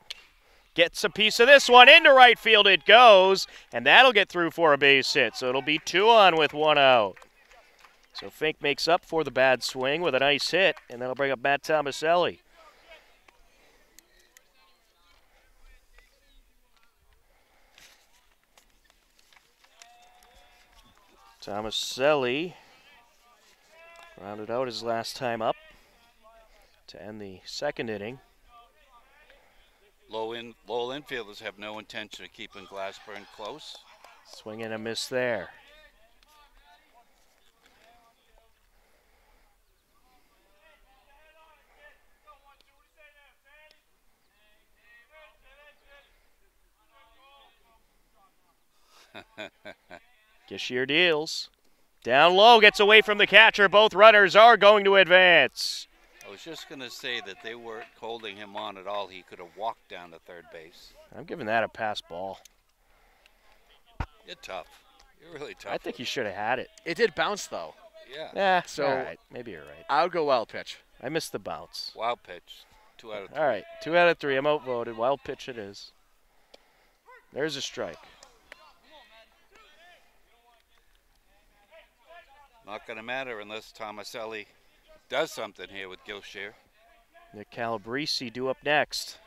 gets a piece of this one into right field. It goes, and that'll get through for a base hit. So it'll be two on with one out. So Fink makes up for the bad swing with a nice hit, and that'll bring up Matt Tomaselli. Tomaselli rounded out his last time up to end the second inning. Low in, low infielders have no intention of keeping Glassburn close. Swing and a miss there. <laughs> Gishier deals. Down low, gets away from the catcher. Both runners are going to advance. I was just going to say that they weren't holding him on at all. He could have walked down to third base. I'm giving that a pass ball. You're tough. You're really tough. I think he should have had it. It did bounce though. Yeah. Yeah, So- all right. Maybe you're right. I'll go wild pitch. I missed the bounce. Wild pitch. Two out of three. All right, two out of three. I'm outvoted. Wild pitch it is. There's a strike. Not going to matter unless Tomaselli does something here with Gilshire. Nick Calabrese due up next.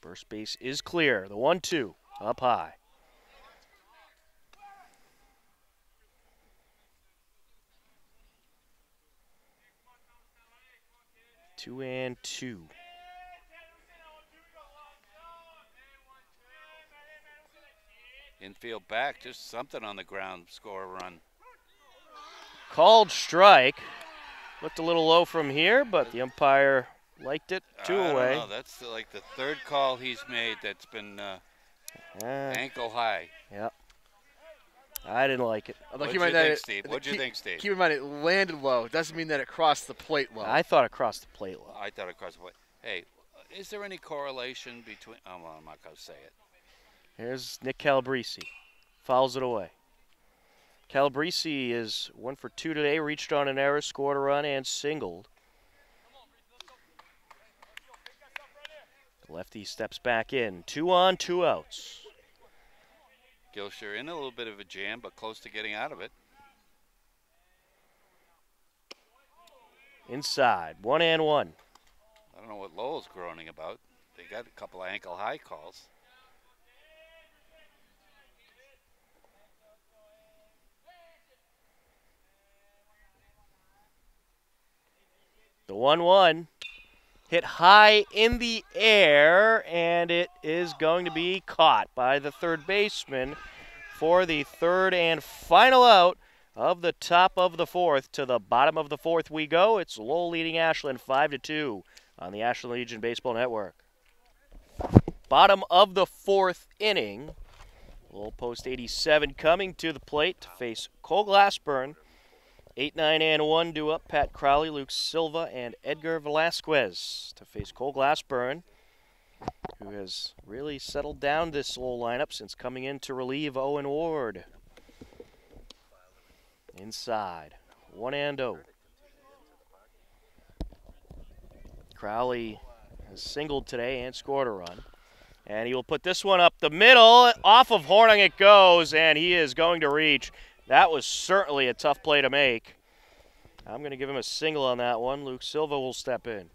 First base is clear. The one two up high. Two and two. Infield back, just something on the ground, score a run. Called strike. Looked a little low from here, but the umpire liked it. Two I don't away. know, That's the- like the third call he's made that's been uh, ankle high. I didn't like it. Although What'd you mind that think, it- Steve? What'd you keep- think, Steve? Keep in mind it landed low. It doesn't mean that it crossed the plate low. I thought it crossed the plate low. I thought across the way. Hey, is there any correlation between? Oh, well, I'm not going to say it. Here's Nick Calabrese. Fouls it away. Calabrese is one for two today, reached on an error, scored a run, and singled. Lefty steps back in. Two on, two outs. Gilshire in a little bit of a jam, but close to getting out of it. Inside. One and one. I don't know what Lowell's groaning about. They got a couple of ankle high calls. The 1 1 hit high in the air, and it is going to be caught by the third baseman for the third and final out of the top of the fourth. To the bottom of the fourth we go. It's Lowell leading Ashland 5 to 2 on the Ashland Legion Baseball Network. Bottom of the fourth inning. Lowell Post 87 coming to the plate to face Cole Glassburn. 8 9 and 1 due up Pat Crowley, Luke Silva, and Edgar Velasquez to face Cole Glassburn, who has really settled down this Lowell lineup since coming in to relieve Owen Ward. Inside, 1 and 0. Crowley has singled today and scored a run. And he will put this one up the middle. Off of Horning it goes, and he is going to reach. That was certainly a tough play to make. I'm going to give him a single on that one. Luke Silva will step in.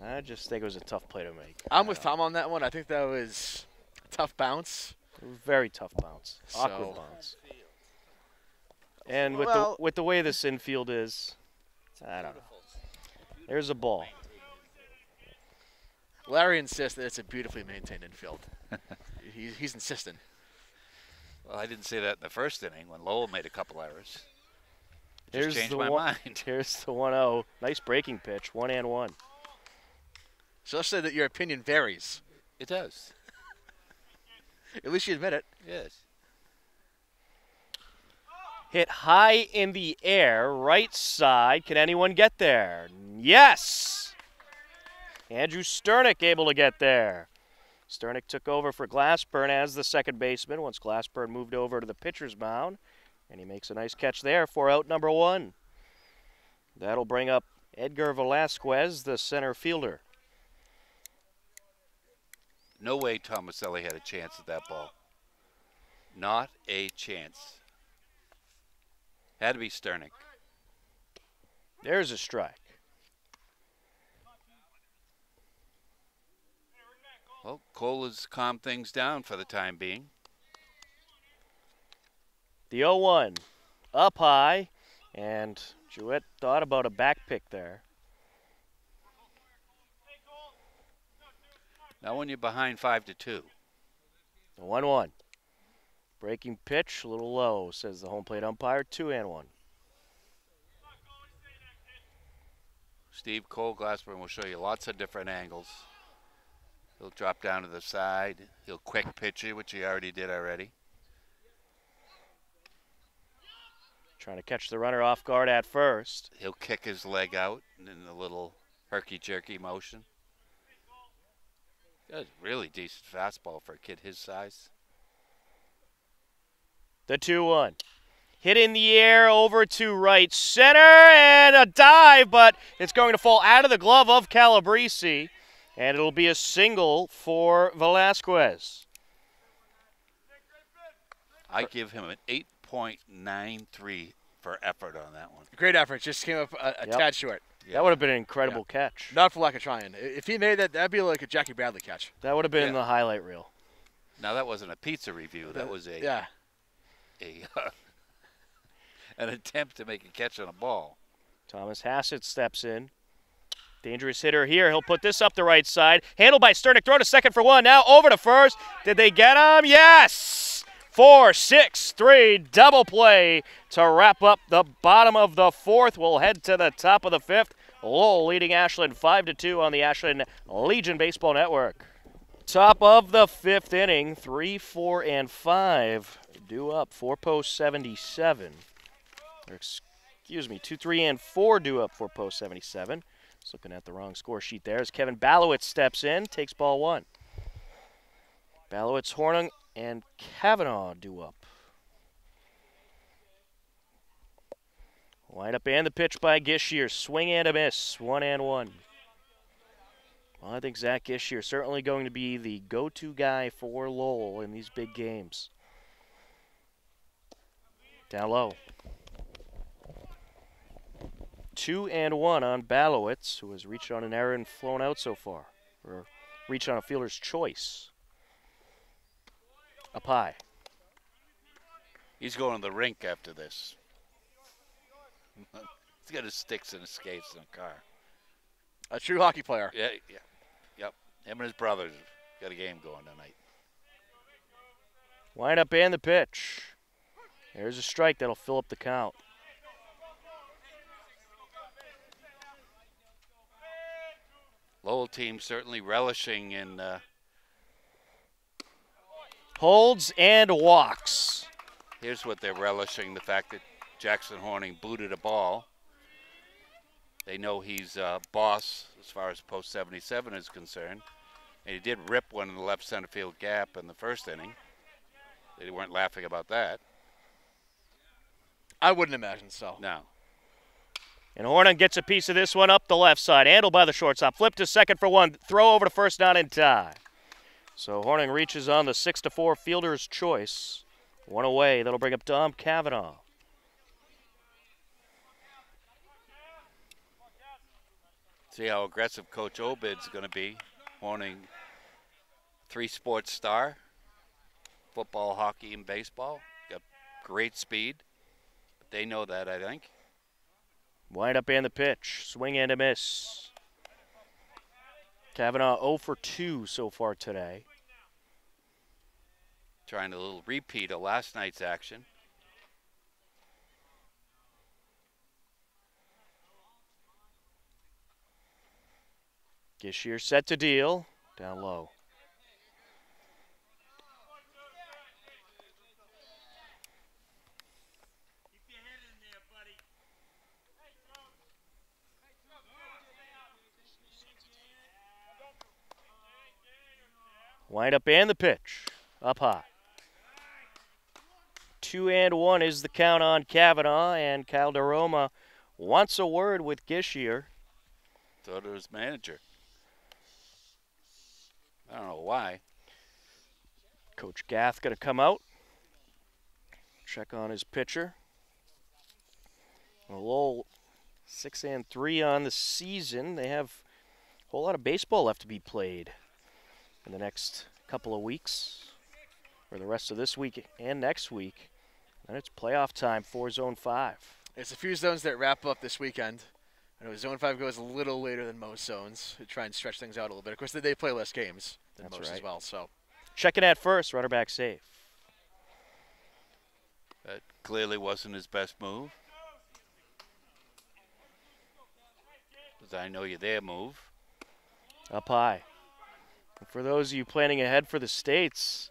I just think it was a tough play to make. I'm with Tom on that one. I think that was a tough bounce. Very tough bounce. Awkward So- bounce. And with Well- the with the way this infield is, I don't know. There's a ball. Larry insists that it's a beautifully maintained infield. <laughs> he, he's insistent. Well, I didn't say that in the first inning when Lowell made a couple errors. Just Here's changed the my one, mind. <laughs> Here's the 1-0. Nice breaking pitch. One and one. So let's say that your opinion varies. It does. <laughs> At least you admit it. Yes. Hit high in the air, right side. Can anyone get there? Yes! Andrew Sternick able to get there. Sternick took over for Glassburn as the second baseman once Glassburn moved over to the pitcher's mound. And he makes a nice catch there for out number one. That'll bring up Edgar Velasquez, the center fielder. No way Tomaselli had a chance at that ball. Not a chance. Had to be Sternick. There's a strike. Well, Cole has calmed things down for the time being. The 0 1 up high, and Jewett thought about a back pick there. Now when you're behind five to two, The 1 1. Breaking pitch, a little low, says the home plate umpire. 2 and 1. Steve Cole Glassburn will show you lots of different angles. He'll drop down to the side. He'll quick pitch you, which he already did already. Trying to catch the runner off guard at first. He'll kick his leg out in a little herky jerky motion. That's really decent fastball for a kid his size. The 2 1. Hit in the air over to right center and a dive, but it's going to fall out of the glove of Calabrese, and it'll be a single for Velasquez. I give him an 8.93 for effort on that one. Great effort. Just came up a, a Yep. tad short. Yeah. That would have been an incredible catch. Not for lack of trying. If he made that, that'd be like a Jackie Bradley catch. That would have been Yeah. in the highlight reel. Now that wasn't a pizza review. That was a Yeah. a <laughs> an attempt to make a catch on a ball. Thomas Hassett steps in. Dangerous hitter here. He'll put this up the right side. Handled by Sternick. Throw to second for one. Now over to first. Did they get him? Yes! Four, six, three, double play to wrap up the bottom of the fourth. We'll head to the top of the fifth. Lowell leading Ashland 5 to 2 on the Ashland Legion Baseball Network. Top of the fifth inning, 3, 4, and 5 due up. Four post 77. Or excuse me, 2, 3, and 4 due up for post 77. Looking at the wrong score sheet there as Kevin Balowitz steps in, takes ball one. Balowitz, Hornung, and Kavanaugh do up. Wind up and the pitch by Gishier. Swing and a miss. One and one. Well, I think Zach Gishier certainly going to be the go-to guy for Lowell in these big games. Down low. Two and one on Balowitz, who has reached on an error and flown out so far, or reached on a fielder's choice. Up high. He's going to the rink after this. <laughs> He's got his sticks and his skates in the car. A true hockey player. Yeah, yeah, yep. Him and his brothers got a game going tonight. Wind up and the pitch. There's a strike that'll fill up the count. Lowell team certainly relishing in uh, Holds and walks. Here's what they're relishing the fact that Jackson Horning booted a ball. They know he's uh, boss as far as post 77 is concerned. And he did rip one in the left center field gap in the first inning. They weren't laughing about that. I wouldn't imagine so. No. And Hornung gets a piece of this one up the left side. Handled by the shortstop. Flip to second for one. Throw over to first, not in time. So Hornung reaches on the 6 to 4 fielder's choice. One away. That'll bring up Dom Kavanaugh. See how aggressive Coach Obid's going to be. Horning, three sports star, football, hockey, and baseball. Got great speed. But they know that, I think. Wind up and the pitch. Swing and a miss. Kavanaugh 0 for 2 so far today. Trying a little repeat of last night's action. Gishier set to deal. Down low. Wind up and the pitch. Up high. Two and one is the count on Kavanaugh, and Kyle DeRoma wants a word with Gishier. So his manager. I don't know why. Coach Gath going to come out, check on his pitcher. Well, Lowell, six and three on the season. They have a whole lot of baseball left to be played in the next couple of weeks, or the rest of this week and next week. Then it's playoff time for Zone Five. It's a few zones that wrap up this weekend. I know Zone 5 goes a little later than most zones to try and stretch things out a little bit. Of course, they- they play less games than That's most as well. So Checking at first, runner back safe. That clearly wasn't his best move. was I know you're there move. up high. And for those of you planning ahead for the States,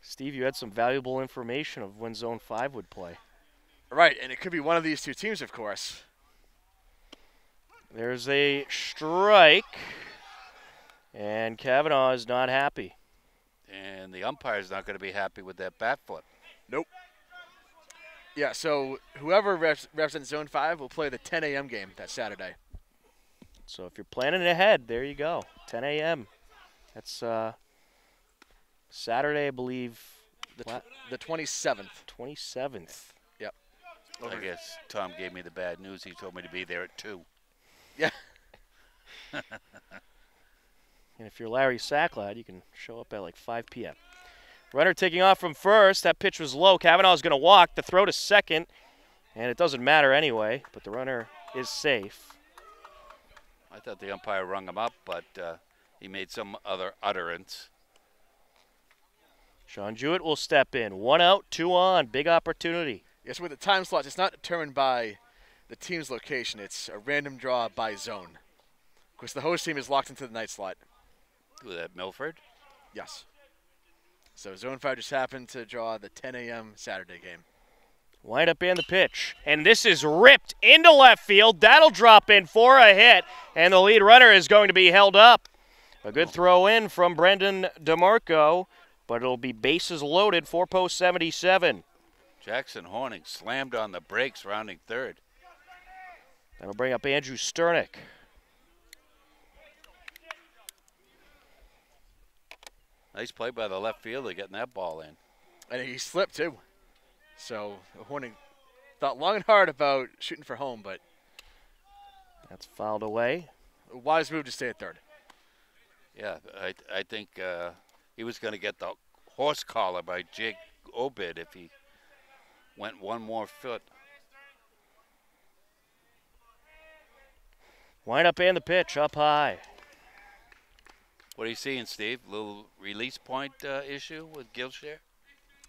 Steve, you had some valuable information of when Zone 5 would play. Right, and it could be one of these two teams, of course. There's a strike, and Kavanaugh is not happy. And the umpire is not going to be happy with that bat flip. Nope. Yeah, so whoever reps- represents Zone 5 will play the 10 a.m. game that Saturday. So if you're planning ahead, there you go. 10 a.m. That's uh, Saturday, I believe, The, What? tw- the 27th. 27th. I guess Tom gave me the bad news. He told me to be there at 2. Yeah. <laughs> And if you're Larry Sacklad, you can show up at like 5 p.m. Runner taking off from first. That pitch was low. Kavanaugh's going to walk. The throw to second. And it doesn't matter anyway, but the runner is safe. I thought the umpire rung him up, but uh, he made some other utterance. Sean Jewett will step in. One out, two on. Big opportunity. Yes, with the time slots, it's not determined by the team's location. It's a random draw by zone. Of course, the host team is locked into the night slot. Who that, Milford? Yes. So Zone 5 just happened to draw the 10 a.m. Saturday game. Wind up and the pitch. And this is ripped into left field. That'll drop in for a hit. And the lead runner is going to be held up. A good throw in from Brendan DeMarco, but it'll be bases loaded for post 77. Jackson Hornung slammed on the brakes, rounding third. That'll bring up Andrew Sternick. Nice play by the left fielder getting that ball in. And he slipped, too. So Hornung thought long and hard about shooting for home, but That's fouled away. wise move to stay at third. Yeah, I, I think uh, he was going to get the horse collar by Jake Obid if he went one more foot. Wind up and the pitch up high. What are you seeing, Steve? Little release point uh, issue with Gilshare?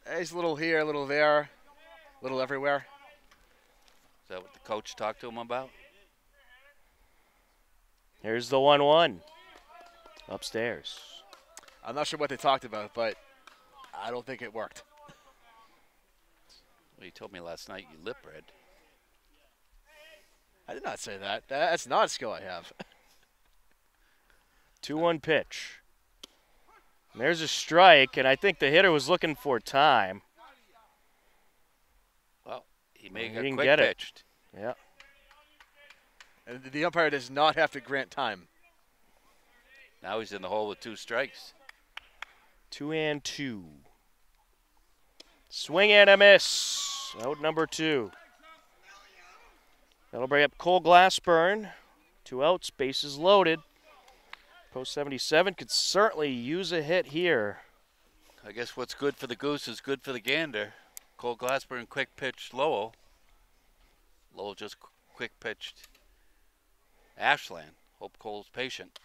Eh, He's a little here, a little there, a little everywhere. Is that what the coach talked to him about? Here's the 1 1. Upstairs. I'm not sure what they talked about, but I don't think it worked. Well, you told me last night you lip read. I did not say that. That's not a skill I have. <laughs> 2 1 pitch. And there's a strike, and I think the hitter was looking for time. Well, he may He have didn't quick get it. Yeah. And the umpire does not have to grant time. Now he's in the hole with two strikes. Two and two. Swing and a miss. Out number two. That'll bring up Cole Glassburn. Two outs, bases loaded. Post 77 could certainly use a hit here. I guess what's good for the goose is good for the gander. Cole Glassburn quick pitched Lowell. Lowell just qu- quick pitched Ashland. Hope Cole's patient.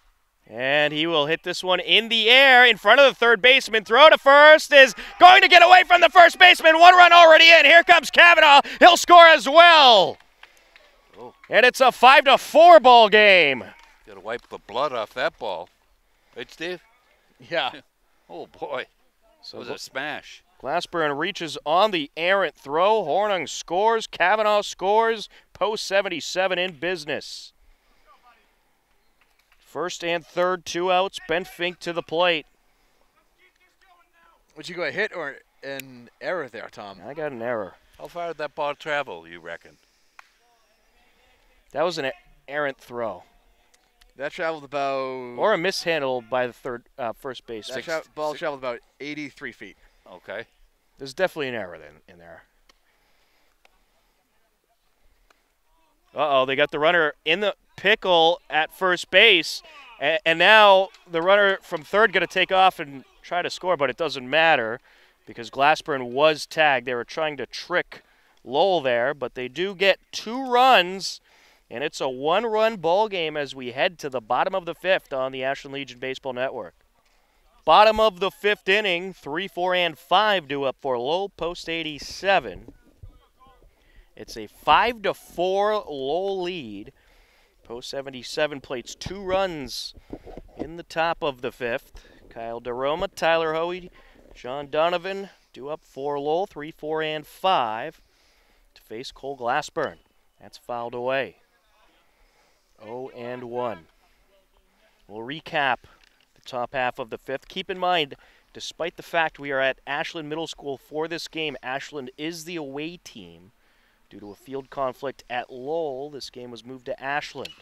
And he will hit this one in the air in front of the third baseman. Throw to first is going to get away from the first baseman. One run already in. Here comes Kavanaugh. He'll score as well. Oh. And it's a five to four ball game. Got to wipe the blood off that ball. Right, Steve? Yeah. <laughs> Oh boy, So it was a smash. Glassburn reaches on the errant throw. Hornung scores. Kavanaugh scores. Post 77 in business. First and third, two outs. Ben Fink to the plate. Would you go a hit or an error there, Tom? I got an error. How far did that ball travel? You reckon? That was an errant throw. That traveled about. Or a mishandle by the third, uh, first base. that tra- ball six- traveled about 83 feet. Okay. There's definitely an error in, in there. Uh oh, they got the runner in the pickle at first base, and, now the runner from third going to take off and try to score, but it doesn't matter because Glassburn was tagged. They were trying to trick Lowell there, but they do get two runs, and it's a one-run ball game as we head to the bottom of the fifth on the Ashland Legion Baseball Network. Bottom of the fifth inning, three, four, and five due up for Lowell post 87. It's a five to four Lowell lead. Post 77 plates two runs in the top of the fifth. Kyle DeRoma, Tyler Hoey, John Donovan due up for Lowell, three, four, and five to face Cole Glassburn. That's fouled away. 0 and 1. We'll recap the top half of the fifth. Keep in mind, despite the fact we are at Ashland Middle School for this game, Ashland is the away team. Due to a field conflict at Lowell, this game was moved to Ashland.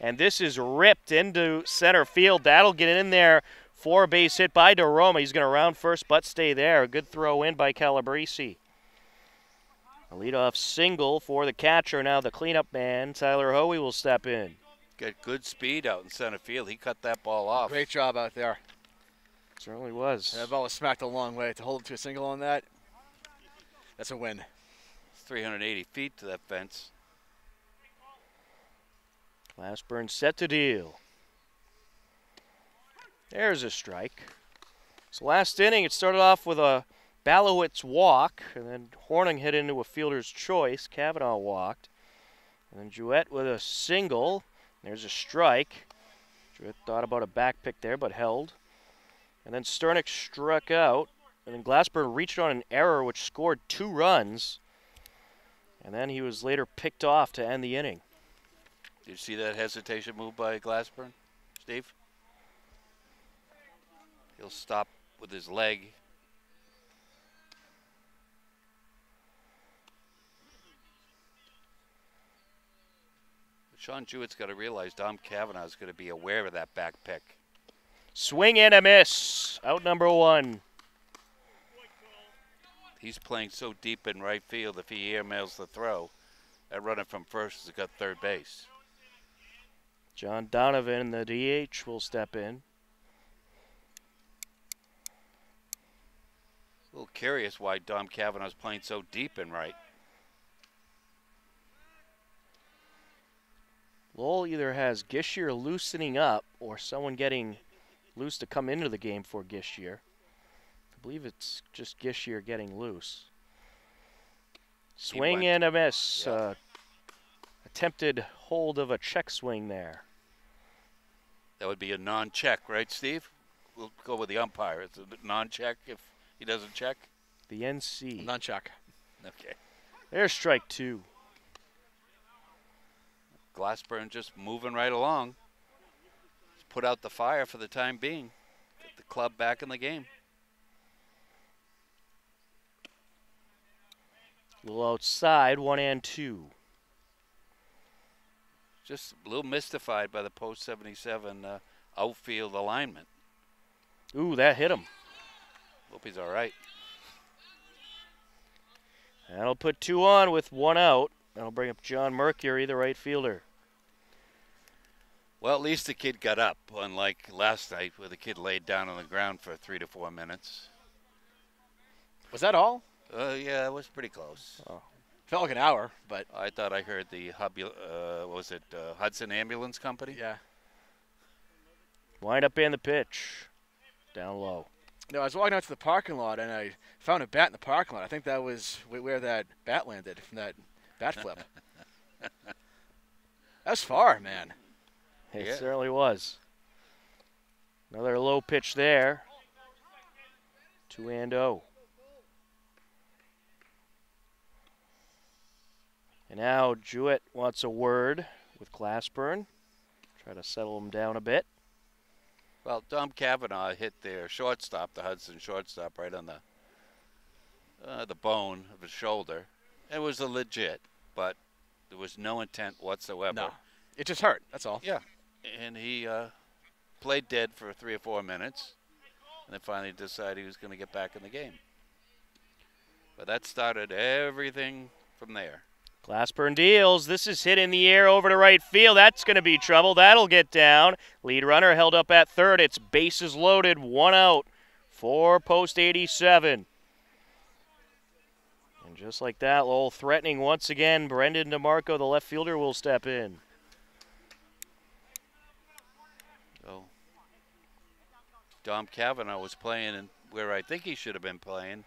And this is ripped into center field. That'll get in there for a base hit by DeRoma. He's going to round first, but stay there. A good throw in by Calabrese. A leadoff single for the catcher. Now the cleanup man, Tyler Hoey, will step in. Get good speed out in center field. He cut that ball off. Great job out there. Certainly was. That ball was smacked a long way. To hold it to a single on that, that's a win. 380 feet to that fence. Glassburn set to deal. There's a strike. So last inning, it started off with a Balowitz walk, and then Hornung hit into a fielder's choice. Kavanaugh walked. And then Jewett with a single. There's a strike. Jewett thought about a back pick there, but held. And then Sternick struck out. And then Glassburn reached on an error, which scored two runs. And then he was later picked off to end the inning. Did you see that hesitation move by Glassburn, Steve? He'll stop with his leg. Sean Jewett's got to realize Dom Kavanaugh is going to be aware of that back pick. Swing and a miss. Out number one. He's playing so deep in right field. If he airmails the throw, that runner from first has got third base. John Donovan, the DH, will step in. A little curious why Dom Kavanaugh's playing so deep in right. Lowell either has Gishier loosening up or someone getting loose to come into the game for Gishier. I believe it's just Gishier getting loose. Swing went. and a miss. Yeah. Uh, attempted hold of a check swing there. That would be a non-check, right, Steve? We'll go with the umpire. It's a non-check if he doesn't check. The NC. Non-check. Okay. There's strike two. Glassburn just moving right along. He's put out the fire for the time being. Get the club back in the game. Little outside, one and two. Just a little mystified by the post 77 uh, outfield alignment. Ooh, that hit him. Hope he's all right. That'll put two on with one out. That'll bring up John Mercury, the right fielder. Well, at least the kid got up, unlike last night where the kid laid down on the ground for three to four minutes. Was that all? Uh, yeah, it was pretty close. Felt like an hour, but I thought I heard the hub, uh, what was it uh, Hudson Ambulance Company? yeah. Wind up in the pitch. Down low. No, I was walking out to the parking lot and I found a bat in the parking lot. I think that was where that bat landed from that bat flip. <laughs> That's far, man. It Yeah. certainly was. Another low pitch there. Two and oh. And now Jewett wants a word with Glassburn. Try to settle him down a bit. Well, Dom Kavanaugh hit their shortstop, the Hudson shortstop, right on the uh, the bone of his shoulder. It was a legit, but there was no intent whatsoever. No. It just hurt. That's all. Yeah, and he uh, played dead for three or four minutes, and then finally decided he was going to get back in the game. But that started everything from there. Glassburn deals. This is hit in the air over to right field. That's going to be trouble. That'll get down. Lead runner held up at third. It's bases loaded. One out for post 87. And just like that, Lowell threatening once again. Brendan DeMarco, the left fielder, will step in. So Dom Kavanaugh was playing in where I think he should have been playing.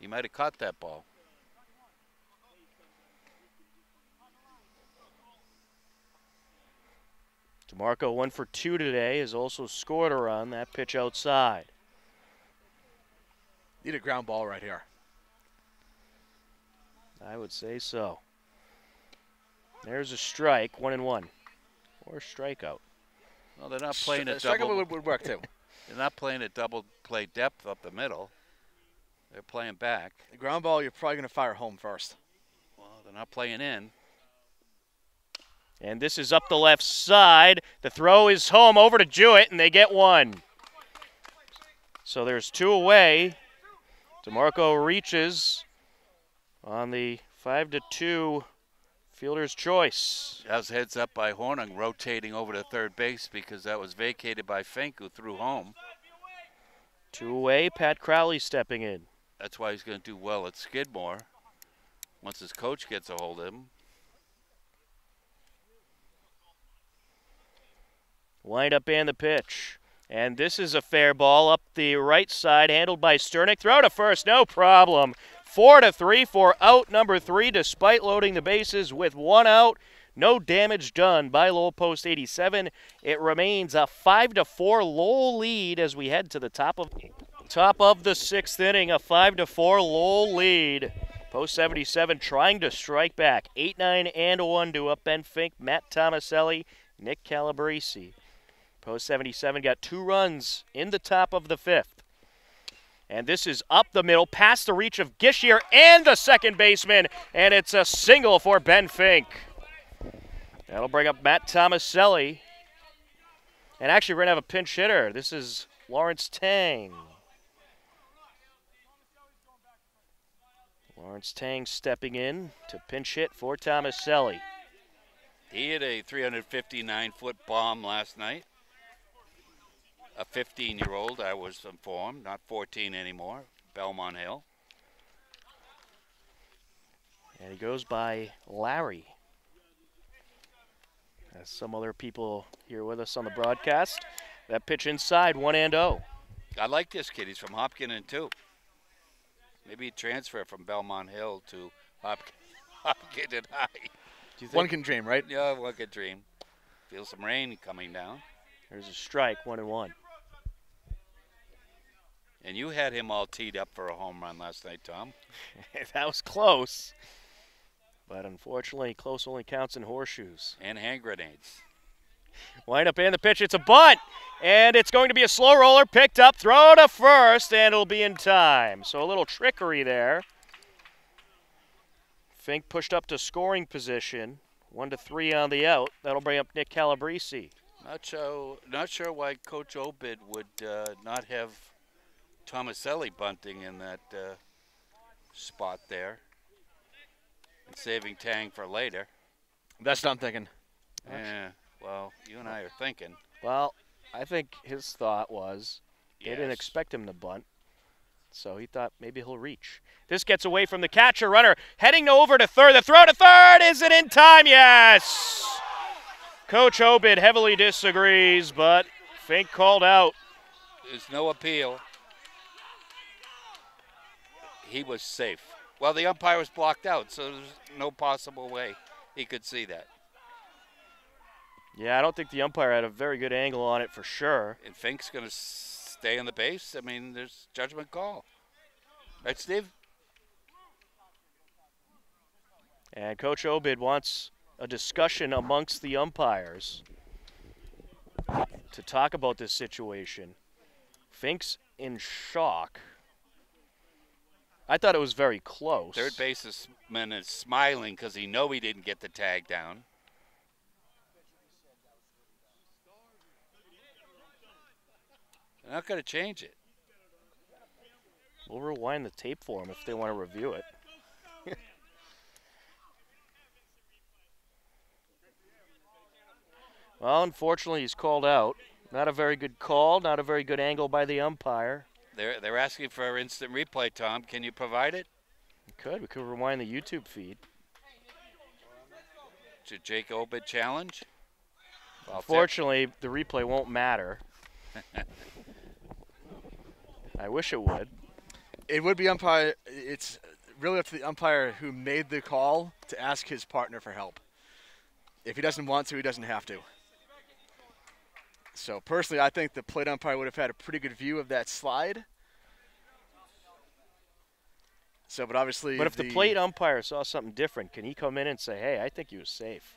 He might have caught that ball. DeMarco one for two today, has also scored a run. That pitch outside. Need a ground ball right here. I would say so. There's a strike, one and one, or strikeout. Well, they're not playing Stri- a strikeout double. would, would work too. <laughs> They're not playing a double play depth up the middle. They're playing back. the ground ball, you're probably going to fire home first. Well, they're not playing in. And this is up the left side. The throw is home over to Jewett, and they get one. So there's two away. DeMarco reaches on the five to two fielder's choice. That was heads up by Hornung rotating over to third base because that was vacated by Fink who threw home. Two away. Pat Crowley stepping in. That's why he's going to do well at Skidmore once his coach gets a hold of him. Wind up and the pitch. And this is a fair ball up the right side, handled by Sternick. Throw to first, no problem. Four to three for out number three, despite loading the bases with one out. No damage done by Lowell Post 87. It remains a five to four Lowell lead as we head to the top of top of the sixth inning. A five to four Lowell lead. Post 77 trying to strike back. 8 9 and 1 to up Ben Fink, Matt Tomaselli, Nick Calabrese. Post 77 got two runs in the top of the fifth. And this is up the middle, past the reach of Gishier and the second baseman. And it's a single for Ben Fink. That'll bring up Matt Tomaselli. And actually, we're going to have a pinch hitter. This is Lawrence Tang. Lawrence Tang stepping in to pinch hit for Tomaselli. He hit a 359 foot bomb last night. A 15 year old, I was informed, not 14 anymore, Belmont Hill. And he goes by Larry. As some other people here with us on the broadcast. That pitch inside, 1 and oh. 0. I like this kid. He's from Hopkinton, too. Maybe transfer from Belmont Hill to Hop- <laughs> Hopkinton High. Do you think One can dream, right? Yeah, one can dream. Feel some rain coming down. there's a strike, 1 and 1. And you had him all teed up for a home run last night, Tom. <laughs> that was close. But unfortunately, close only counts in horseshoes. And hand grenades. Wind up and the pitch. It's a bunt. And it's going to be a slow roller picked up. Throw to first, and it'll be in time. So a little trickery there. Fink pushed up to scoring position. One to three on the out. That'll bring up Nick Calabrese. Not sure, not sure why Coach Obid would uh, not have Tomaselli bunting in that uh, spot there and saving Tang for later. That's what I'm thinking. Yeah, well, you and I are thinking. Well, I think his thought was they didn't expect him to bunt. So he thought maybe he'll reach. This gets away from the catcher runner, heading over to third. The throw to third. Is it in time? Yes. Coach Obid heavily disagrees, but Fink called out. There's no appeal. He was safe. Well, the umpire was blocked out, so there's no possible way he could see that. Yeah, I don't think the umpire had a very good angle on it for sure. And Fink's going to stay on the base. I mean, there's judgment call. Right, Steve? And Coach Obid wants a discussion amongst the umpires to talk about this situation. Fink's in shock. I thought it was very close. Third baseman is smiling because he know he didn't get the tag down. They're not going to change it. We'll rewind the tape for them if they want to review it. <laughs> well, unfortunately, he's called out. Not a very good call, not a very good angle by the umpire. They're they're asking for instant replay. Tom, can you provide it? We could. We could rewind the YouTube feed. To Jake Obid challenge. Well, Unfortunately, the replay won't matter. <laughs> I wish it would. It would be umpire. It's really up to the umpire who made the call to ask his partner for help. If he doesn't want to, he doesn't have to. So personally, I think the plate umpire would have had a pretty good view of that slide. So, but obviously, But if the, plate umpire saw something different, can he come in and say, "Hey, I think he was safe"?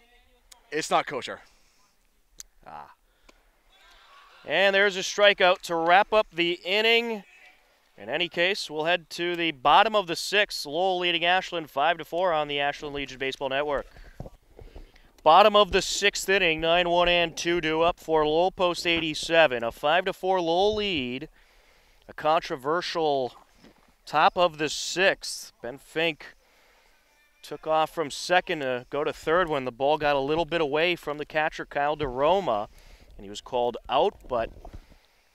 it's not kosher. Ah. And there's a strikeout to wrap up the inning. In any case, we'll head to the bottom of the sixth. Lowell leading Ashland five to four on the Ashland Legion Baseball Network. Bottom of the sixth inning, 9-1 and 2-2 up for Lowell Post 87. A 5 to 4 Lowell lead. A controversial top of the sixth. Ben Fink took off from second to go to third when the ball got a little bit away from the catcher Kyle DeRoma, and he was called out, but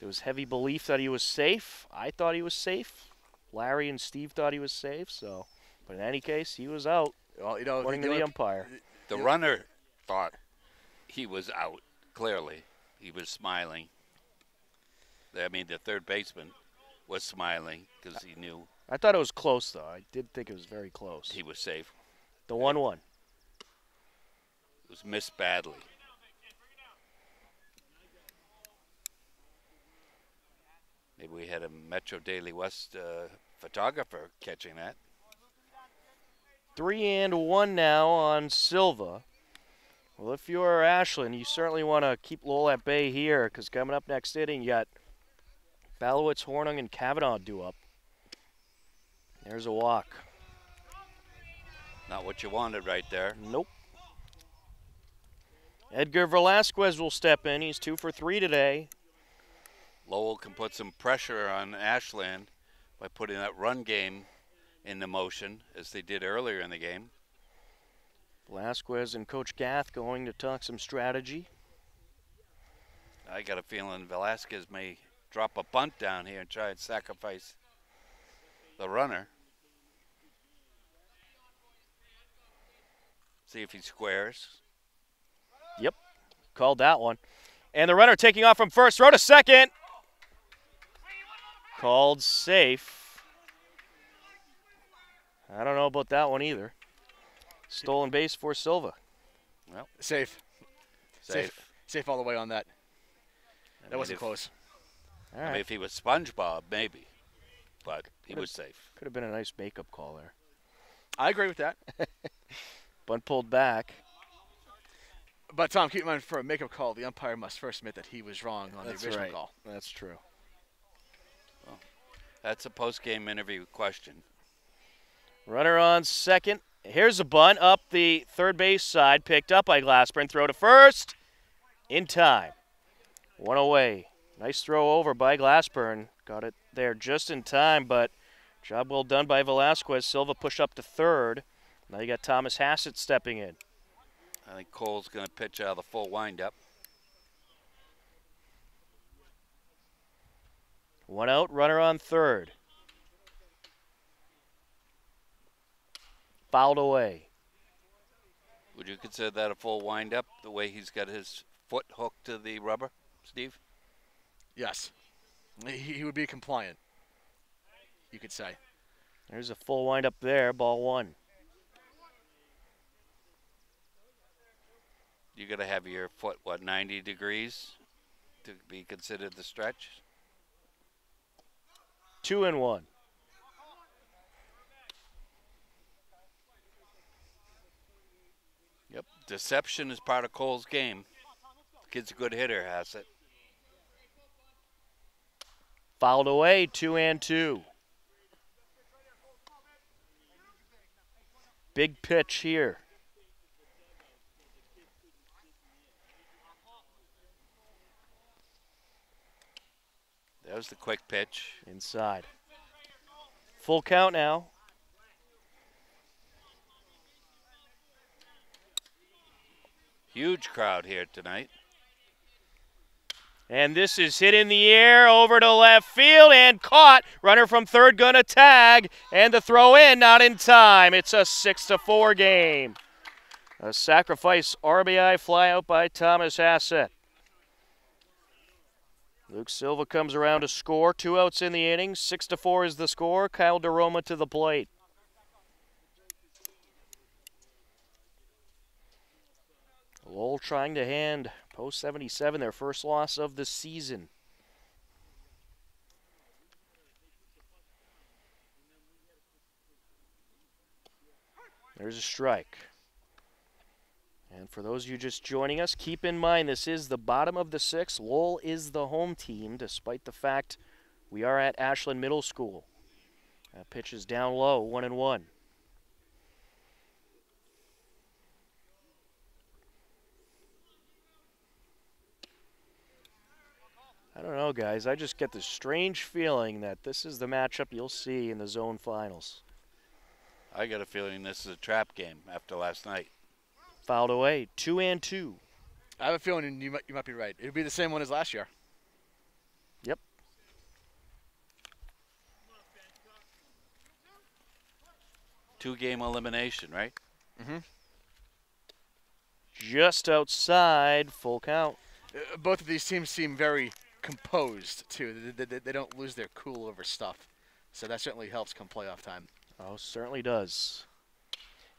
there was heavy belief that he was safe. I thought he was safe. Larry and Steve thought he was safe, so but in any case, he was out, Well, you know, according to know, the umpire. The runner thought he was out. Clearly, he was smiling. I mean, the third baseman was smiling because he knew I thought it was close though. I did think it was very close. he was safe. The one-one. It was missed badly. Maybe we had a Metro Daily West uh, photographer catching that. Three and one now on Silva. Well, if you're Ashland, you certainly want to keep Lowell at bay here because coming up next inning, you got Balowitz, Hornung, and Kavanaugh due up. There's a walk. Not what you wanted right there. Nope. Edgar Velasquez will step in. He's two for three today. Lowell can put some pressure on Ashland by putting that run game into motion as they did earlier in the game. Velasquez and Coach Gath going to talk some strategy. I got a feeling Velasquez may drop a bunt down here and try and sacrifice the runner. See if he squares. Yep, called that one. And the runner taking off from first, throw to second. Called safe. I don't know about that one either. Stolen base for Silva. Well, safe, Safe. safe all the way on that. I That mean, wasn't if- close. All I mean, if he was SpongeBob, maybe. But he Could've- was safe. Could have been a nice makeup call there. I agree with that. <laughs> Bunt pulled back. But Tom, keep in mind for a makeup call, the umpire must first admit that he was wrong on That's the original right. call. That's true. That's a post-game interview question. Runner on second. Here's a bunt up the third base side, picked up by Glassburn. Throw to first. In time. One away. Nice throw over by Glassburn. Got it there just in time, but job well done by Velasquez. Silva push up to third. Now you got Thomas Hassett stepping in. I think Cole's going to pitch out of the full windup. One out, runner on third. Fouled away. Would you consider that a full windup, the way he's got his foot hooked to the rubber, Steve? Yes. He, he would be compliant, you could say. There's a full windup there, ball one. You got to have your foot, what, 90 degrees to be considered the stretch? Two and one. Yep. Deception is part of Cole's game. Kid's a good hitter, has it. Fouled away, two and two. Big pitch here. That was the quick pitch. Inside. Full count now. Huge crowd here tonight. And this is hit in the air over to left field and caught. Runner from third gonna tag. And the throw in, not in time. It's a six to four game. A sacrifice RBI flyout by Thomas Hassett. Luke Silva comes around to score. Two outs in the inning. Six to four is the score. Kyle DeRoma to the plate. Lowell trying to hand Post 77 their first loss of the season. There's a strike. And for those of you just joining us, keep in mind this is the bottom of the six. Lowell is the home team, despite the fact we are at Ashland Middle School. That pitch is down low, one and one. I don't know, guys. I just get this strange feeling that this is the matchup you'll see in the zone finals. I got a feeling this is a trap game after last night. Fouled away, two and two. I have a feeling you might, you might be right. It'll be the same one as last year. Yep. Two game elimination, right? Mm-hmm. Just outside, full count. Uh, both of these teams seem very composed too. They, they, they don't lose their cool over stuff, so that certainly helps come playoff time. Oh, certainly does.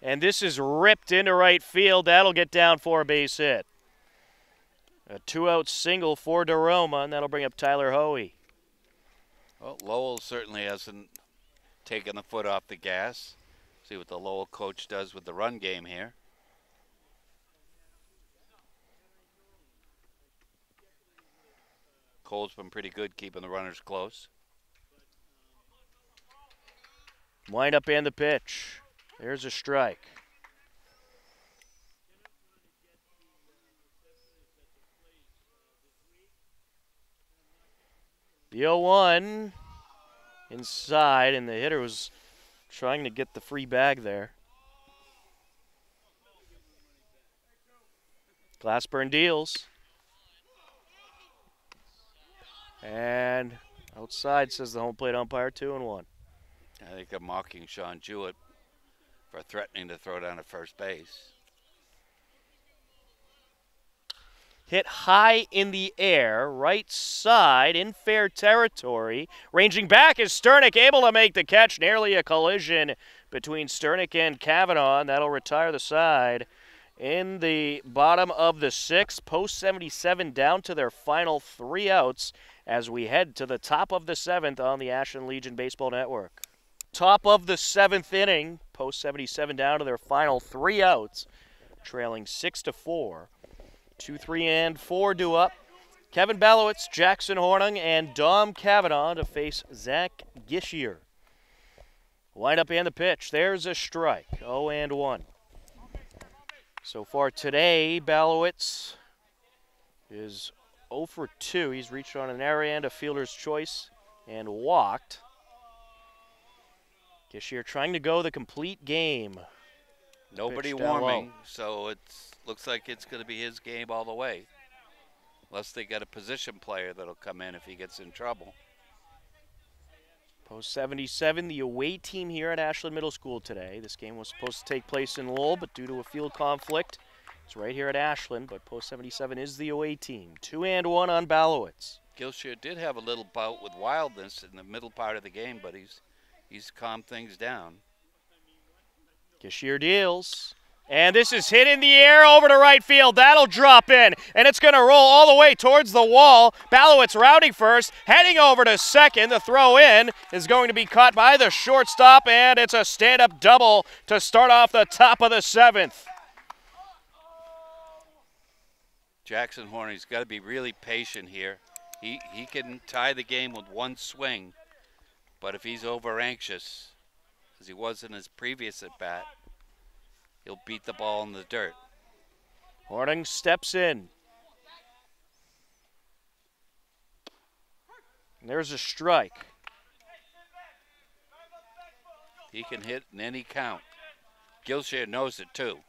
And this is ripped into right field. That'll get down for a base hit. A two-out single for DeRoma, and that'll bring up Tyler Hoey. Well, Lowell certainly hasn't taken the foot off the gas. See what the Lowell coach does with the run game here. Cole's been pretty good keeping the runners close. Wind up and the pitch. There's a strike. The 0 1 inside, and the hitter was trying to get the free bag there. Glassburn deals. And outside says the home plate umpire, two and one. I think they're mocking Sean Jewett for threatening to throw down at first base. Hit high in the air, right side in fair territory. Ranging back is Sternick able to make the catch. Nearly a collision between Sternick and Kavanaugh. And that'll retire the side in the bottom of the sixth. Post 77 down to their final three outs as we head to the top of the seventh on the Ashland Legion Baseball Network. Top of the seventh inning, post 77 down to their final three outs, trailing six to four. Two, three, and four due up. Kevin Balowitz, Jackson Hornung, and Dom Kavanaugh to face Zach Gishier. Wind up and the pitch. There's a strike. 0 and 1. So far today, Balowitz is 0 for 2. He's reached on an error and a fielder's choice and walked. Gishier trying to go the complete game. Nobody warming, so it looks like it's going to be his game all the way. Unless they got a position player that'll come in if he gets in trouble. Post 77, the away team here at Ashland Middle School today. This game was supposed to take place in Lowell, but due to a field conflict, it's right here at Ashland. But Post 77 is the away team. Two and one on Balowitz. Gilshire did have a little bout with wildness in the middle part of the game, but he's he's calmed things down. Gishier deals. And this is hit in the air over to right field. That'll drop in, and it's going to roll all the way towards the wall. Balowitz routing first, heading over to second. The throw in is going to be caught by the shortstop, and it's a stand up double to start off the top of the seventh. Jackson Hornung's got to be really patient here. He he can tie the game with one swing, but if he's over anxious, as he was in his previous at bat, he'll beat the ball in the dirt. Hornung steps in. And there's a strike. He can hit in any count. Gilshire knows it too.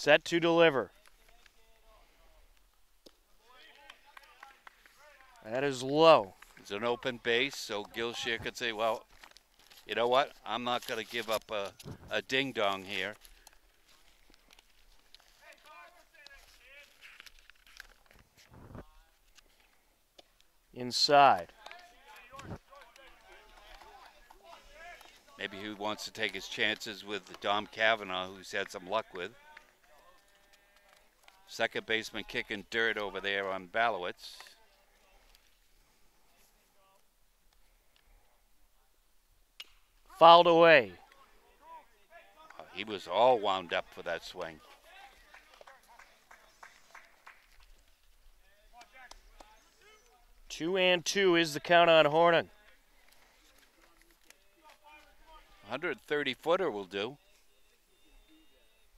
Set to deliver. That is low. It's an open base, so Gilshire could say, well, you know what? I'm not going to give up a, a ding dong here. Inside. Maybe he wants to take his chances with Dom Kavanaugh, who's had some luck with. Second baseman kicking dirt over there on Balowitz. Fouled away. Uh, he was all wound up for that swing. Two and two is the count on Hornung. 130 footer will do.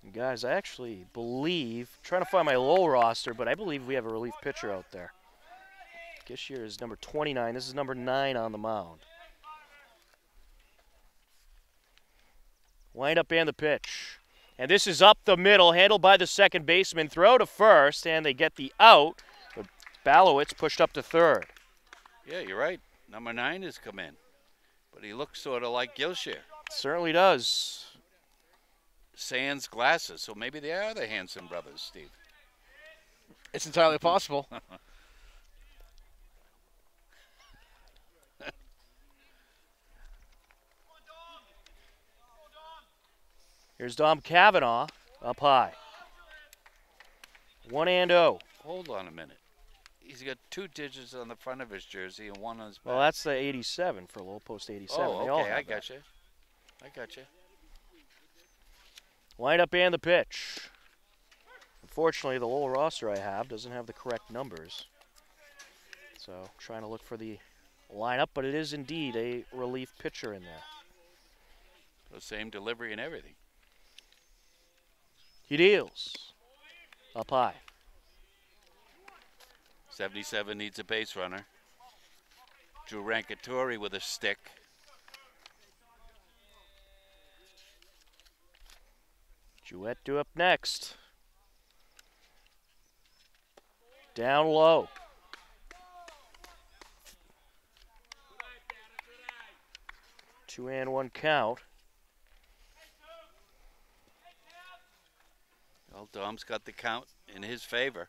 And guys, I actually believe, trying to find my low roster, but I believe we have a relief pitcher out there. Gishier is number 29. This is number 9 on the mound. Wind up and the pitch. And this is up the middle, handled by the second baseman. Throw to first, and they get the out. But Balowitz pushed up to third. Yeah, you're right. Number nine has come in. But he looks sort of like Gilshire. Certainly does. Sans glasses, so maybe they are the Hanson brothers, Steve. It's entirely possible. <laughs> Here's Dom Kavanaugh up high. One and oh. Hold on a minute. He's got two digits on the front of his jersey and one on his back. Well, that's the 87 for Lowell post 87. oh, okay, I got you. I got you. Wind up and the pitch. Unfortunately, the little roster I have doesn't have the correct numbers. So, trying to look for the lineup, but it is indeed a relief pitcher in there. The same delivery and everything. He deals. Up high. 77 needs a base runner. Drew Rankatori with a stick. Jewett due up next. Down low. Two and one count. Well, Dom's got the count in his favor.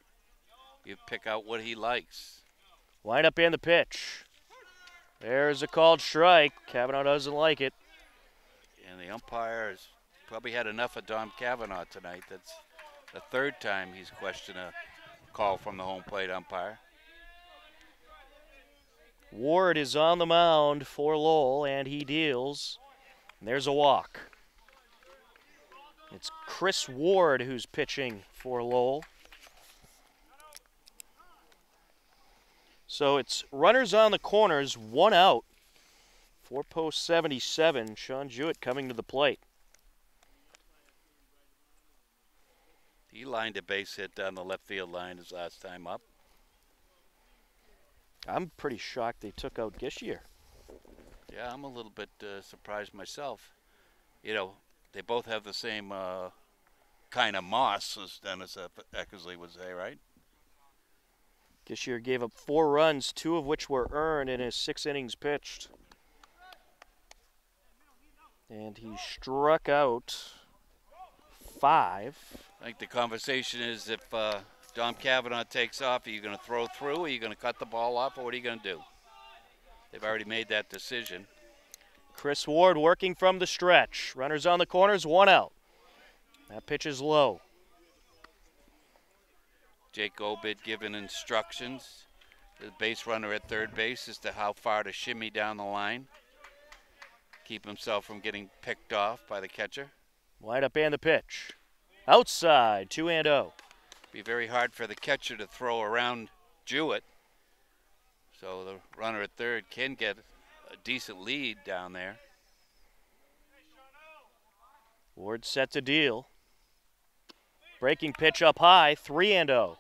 You pick out what he likes. Wind up and the pitch. There's a called strike. Kavanaugh doesn't like it. And the umpire has probably had enough of Dom Kavanaugh tonight. That's the third time he's questioned a call from the home plate umpire. Ward is on the mound for Lowell, and he deals. And there's a walk. It's Chris Ward who's pitching for Lowell. So it's runners on the corners, one out. For post 77. Sean Jewett coming to the plate. He lined a base hit down the left field line his last time up. I'm pretty shocked they took out Gishier. Yeah, I'm a little bit uh, surprised myself. You know, they both have the same uh, kind of moss, as Dennis Eck- Eckersley would say, right? Gishier gave up four runs, two of which were earned in his six innings pitched. And he struck out five. I think the conversation is if uh, Dom Kavanaugh takes off, are you going to throw through, or are you going to cut the ball off, or what are you going to do? They've already made that decision. Chris Ward working from the stretch. Runners on the corners, one out. That pitch is low. Jake Obid giving instructions. The base runner at third base as to how far to shimmy down the line. Keep himself from getting picked off by the catcher. Wind up and the pitch. Outside, 2 and oh. 0. Be very hard for the catcher to throw around Jewett. So the runner at third can get a decent lead down there. Ward set to deal. Breaking pitch up high, 3 and oh. 0.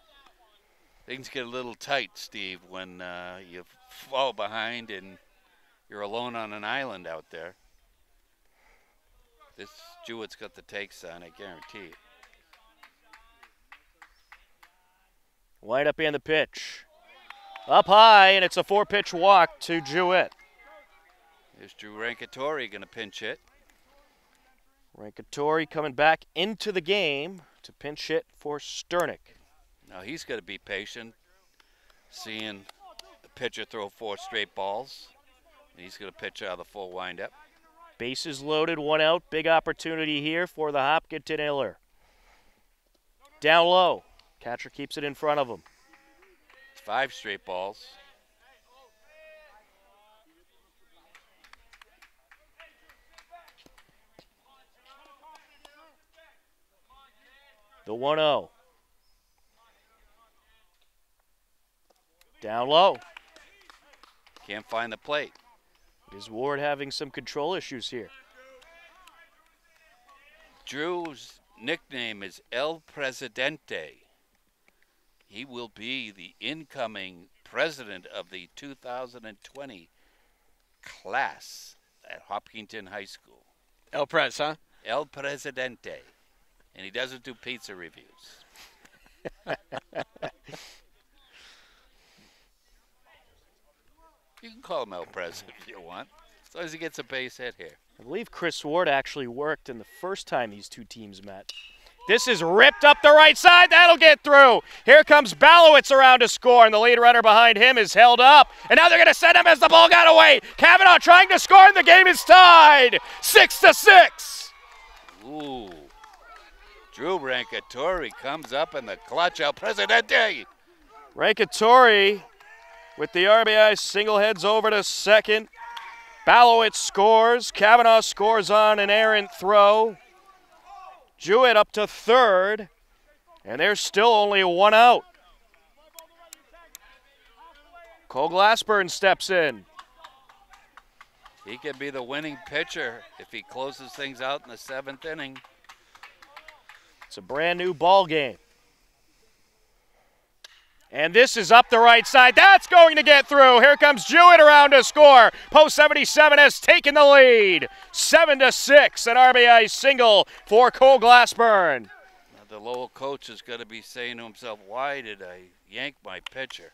Things get a little tight, Steve, when uh, you fall behind and you're alone on an island out there. This Jewett's got the takes on, I guarantee it. Wind up and the pitch. Up high, and it's a four pitch walk to Jewett. There's Drew Rankatori going to pinch hit. Rankatori coming back into the game to pinch hit for Sternick. Now he's got to be patient, seeing the pitcher throw four straight balls. And he's going to pitch out of the full windup. Bases loaded, one out. Big opportunity here for the Hopkinton Hiller. Down low. Catcher keeps it in front of him. Five straight balls. The 1 0. Down low. Can't find the plate. Is Ward having some control issues here? Drew's nickname is El Presidente. He will be the incoming president of the 2020 class at Hopkinton High School. El Prez, huh? El Presidente. And he doesn't do pizza reviews. you can call him El Pres if you want, as long as he gets a base hit here. I believe Chris Ward actually worked in the first time these two teams met. This is ripped up the right side. That'll get through. Here comes Balowitz around to score, and the lead runner behind him is held up. And now they're going to send him as the ball got away. Kavanaugh trying to score, and the game is tied. Six to six. Ooh. Drew Rankatori comes up in the clutch. El Presidente. Rankatori with the RBI single heads over to second. Balowitz scores. Kavanaugh scores on an errant throw. Jewett up to third, and there's still only one out. Cole Glassburn steps in. He could be the winning pitcher if he closes things out in the seventh inning. It's a brand new ball game. And this is up the right side. That's going to get through. Here comes Jewett around to score. Post 77 has taken the lead. 7 to 6, an RBI single for Cole Glassburn. Now the Lowell coach is going to be saying to himself, why did I yank my pitcher?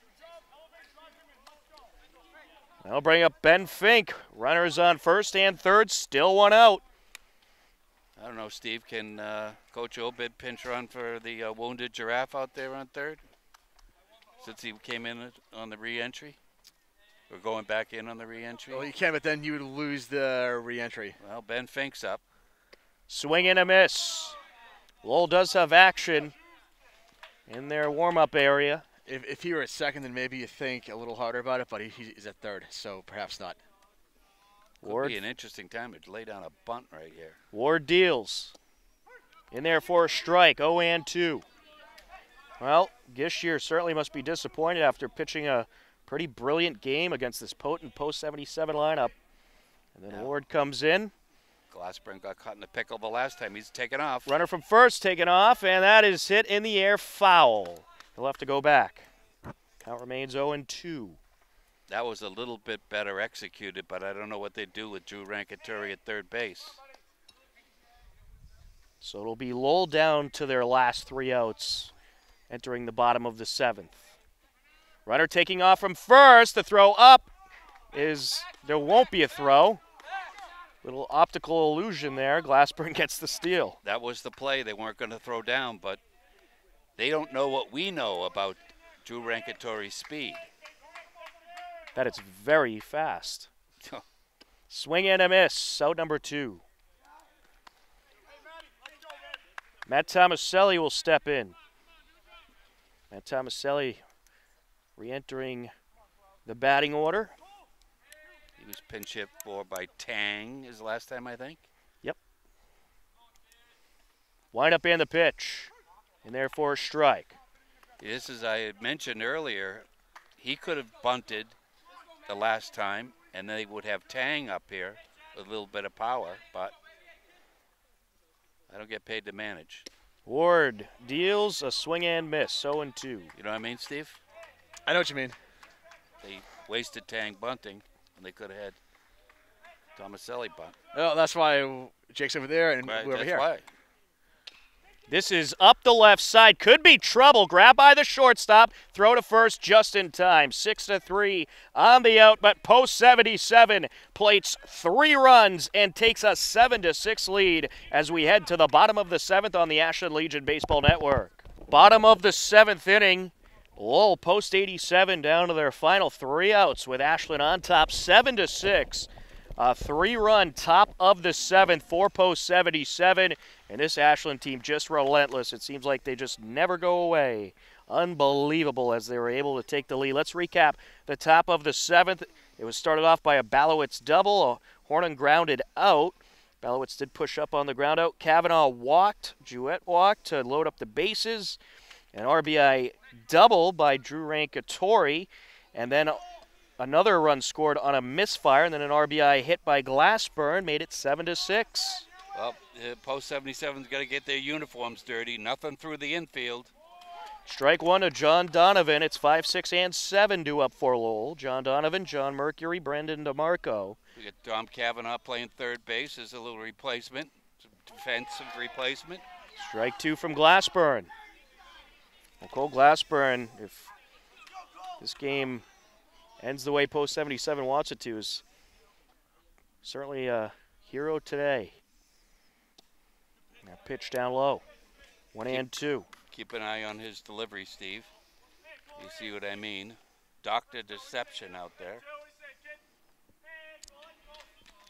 I'll bring up Ben Fink. Runners on first and third, still one out. I don't know, Steve. Can uh, Coach Obid pinch run for the uh, wounded giraffe out there on third? Since he came in on the re-entry? Or going back in on the re-entry? Well, you can, but then you would lose the re-entry. Well, Ben Fink's up. Swing and a miss. Lowell does have action in their warm-up area. If, if he were at second, then maybe you think a little harder about it, but he, he's at third, so perhaps not. Could Ward, be an interesting time to lay down a bunt right here. Ward deals. In there for a strike, 0 and 2. Well, Gishier certainly must be disappointed after pitching a pretty brilliant game against this potent post 77 lineup. And then Yeah. Ward comes in. Glassburn got caught in the pickle the last time. He's taken off. Runner from first taken off, and that is hit in the air foul. He'll have to go back. Count remains 0 and 2. That was a little bit better executed, but I don't know what they do with Drew Rankaturi at third base. So it'll be Lowell down to their last three outs, entering the bottom of the seventh. Runner taking off from first. The throw up is there won't be a throw. Little optical illusion there. Glassburn <laughs> gets the steal. That was the play. They weren't going to throw down, but they don't know what we know about Drew Rankaturi's speed. That it's very fast. <laughs> Swing and a miss. Out number two. Matt Tomaselli will step in. Matt Tomaselli re-entering the batting order. He was pinch hit for by Tang his last time, I think. Yep. Wind up and the pitch. And therefore a strike. This is I had mentioned earlier. He could have bunted the last time, and they would have Tang up here with a little bit of power, but I don't get paid to manage. Ward deals a swing and miss. 0 and 2. You know what I mean, Steve? I know what you mean. They wasted Tang bunting, and they could have had Tomaselli bunt. Well, that's why Jake's over there and Right, we're over that's here. why. This is up the left side. Could be trouble. Grab by the shortstop. Throw to first just in time. Six to three on the out, but post 77 plates three runs and takes a seven to six lead as we head to the bottom of the seventh on the Ashland Legion Baseball Network. Bottom of the seventh inning. Lowell post 87 down to their final three outs with Ashland on top, seven to six. A three run top of the seventh, for post 77. And this Ashland team just relentless. It seems like they just never go away. Unbelievable as they were able to take the lead. Let's recap the top of the seventh. It was started off by a Balowitz double. Hornung grounded out. Balowitz did push up on the ground out. Kavanaugh walked. Jewett walked to load up the bases. An RBI double by Drew Rankatori. And then another run scored on a misfire. And then an RBI hit by Glassburn made it 7 to 6. Well, post 77's got to get their uniforms dirty. Nothing through the infield. Strike one to John Donovan. It's 5, 6, and 7 due up for Lowell. John Donovan, John Mercury, Brendan DeMarco. We got Dom Kavanaugh playing third base as a little replacement, defensive replacement. Strike two from Glassburn. Well, Cole Glassburn, if this game ends the way Post 77 wants it to, is certainly a hero today. Now pitch down low. One and two. Keep an eye on his delivery, Steve. You see what I mean? Doctor Deception out there.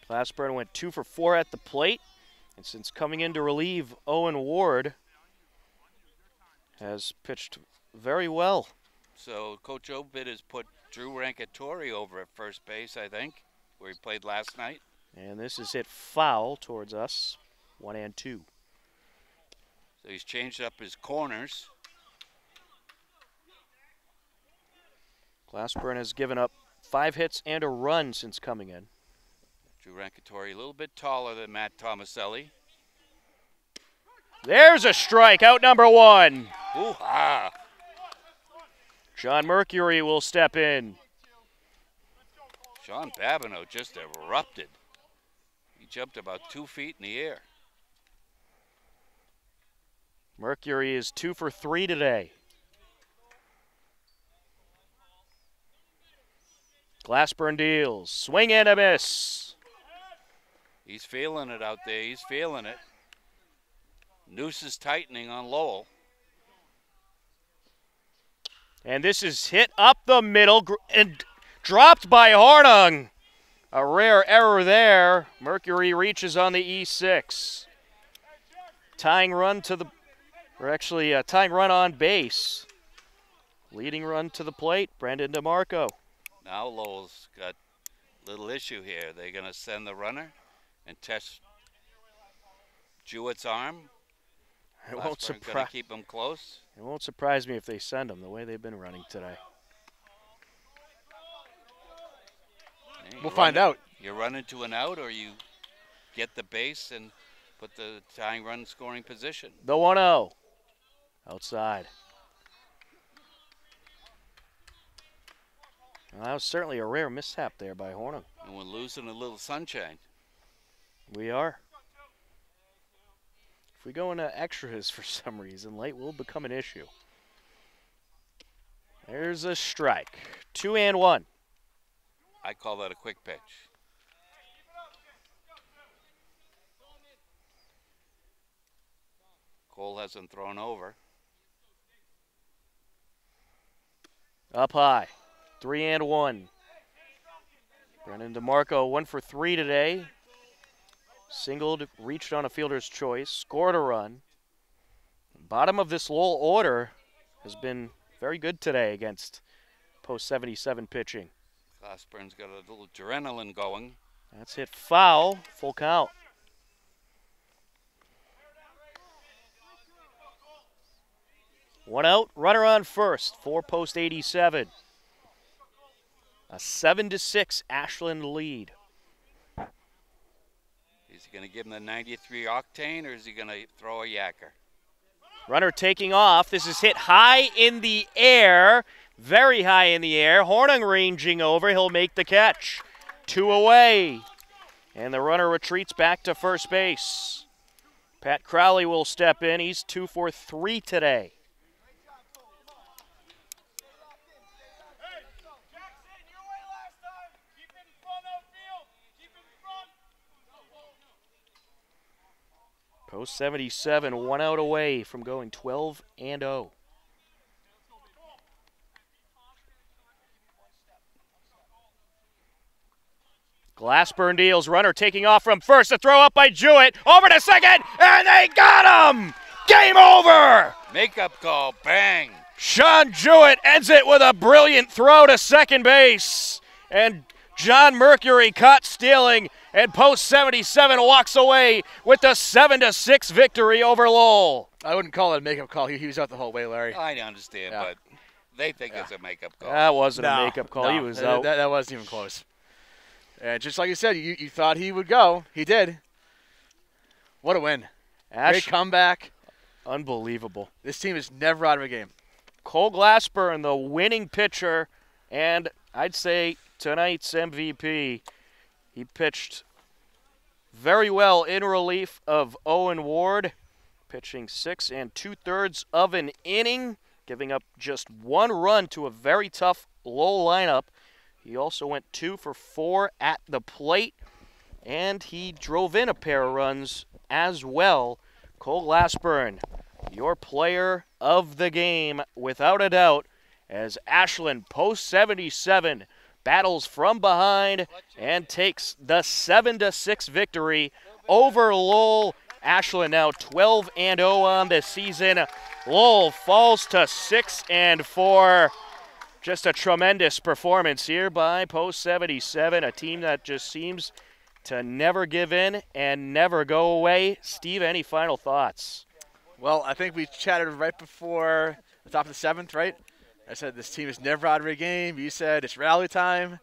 Glassburn went two for four at the plate. And since coming in to relieve Owen Ward, has pitched very well. So Coach Obid has put Drew Rankatori over at first base, I think, where he played last night. And this is hit foul towards us. One and two. So he's changed up his corners. Glassburn has given up five hits and a run since coming in. Drew Rankatori a little bit taller than Matt Tomaselli. There's a strike, out number one. Ooh John Mercury will step in. Sean Babineau just erupted. He jumped about two feet in the air. Mercury is two for three today. Glassburn deals. Swing and a miss. He's feeling it out there. He's feeling it. Noose is tightening on Lowell. And this is hit up the middle and dropped by Hornung. A rare error there. Mercury reaches on the E6. Tying run to the, or actually a tying run on base. Leading run to the plate, Brendan DeMarco. Now Lowell's got a little issue here. They're going to send the runner and test Jewett's arm. It won't, Glassburn's keep him close. it won't surprise me if they send them the way they've been running today. Hey, We'll find out. You run into an out, or you get the base and put the tying run scoring position. The 1 0. Outside. Well, that was certainly a rare mishap there by Hornung. And we're losing a little sunshine. We are. If we go into extras for <laughs> some reason, light will become an issue. There's a strike. Two and one. I call that a quick pitch. Cole hasn't thrown over. Up high. Three and one. Brennan DeMarco, one for three today. Singled, reached on a fielder's choice, scored a run. Bottom of this Lowell order has been very good today against post 77 pitching. Glassburn's got a little adrenaline going. That's hit foul, full count. One out, runner on first, for post 87. A seven to six Ashland lead. He going to give him the 93 octane or is he going to throw a yacker? Runner taking off. This is hit high in the air, very high in the air. Hornung ranging over. He'll make the catch. Two away. And the runner retreats back to first base. Pat Crowley will step in. He's two for three today. Post 77, one out away from going 12 and oh. 0. Glassburn deals runner taking off from first. A throw up by Jewett. Over to second, and they got him! Game over! Makeup call, bang. Sean Jewett ends it with a brilliant throw to second base. And John Mercury caught stealing, and post 77 walks away with a 7 to 6 victory over Lowell. I wouldn't call it a makeup call. He, he was out the whole way, Larry. I understand, Yeah. but they think it's a makeup call. That wasn't a No, makeup call. he was that, out. That, that wasn't even close. And just like you said, you, you thought he would go. He did. What a win. Great Ash, comeback. unbelievable. This team is never out of a game. Cole Glassburn, the winning pitcher, and I'd say tonight's MVP. He pitched very well in relief of Owen Ward, pitching six and two thirds of an inning, giving up just one run to a very tough low lineup. He also went two for four at the plate, and he drove in a pair of runs as well. Cole Glassburn, your player of the game, without a doubt, as Ashland post 77 battles from behind and takes the 7 to 6 victory over Lowell. Ashland now 12 and 0 on the season. Lowell falls to 6 and 4. Just a tremendous performance here by Post 77, a team that just seems to never give in and never go away. Steve, any final thoughts? Well, I think we chatted right before the top of the seventh, right? I said this team is never out of a game. You said it's rally time.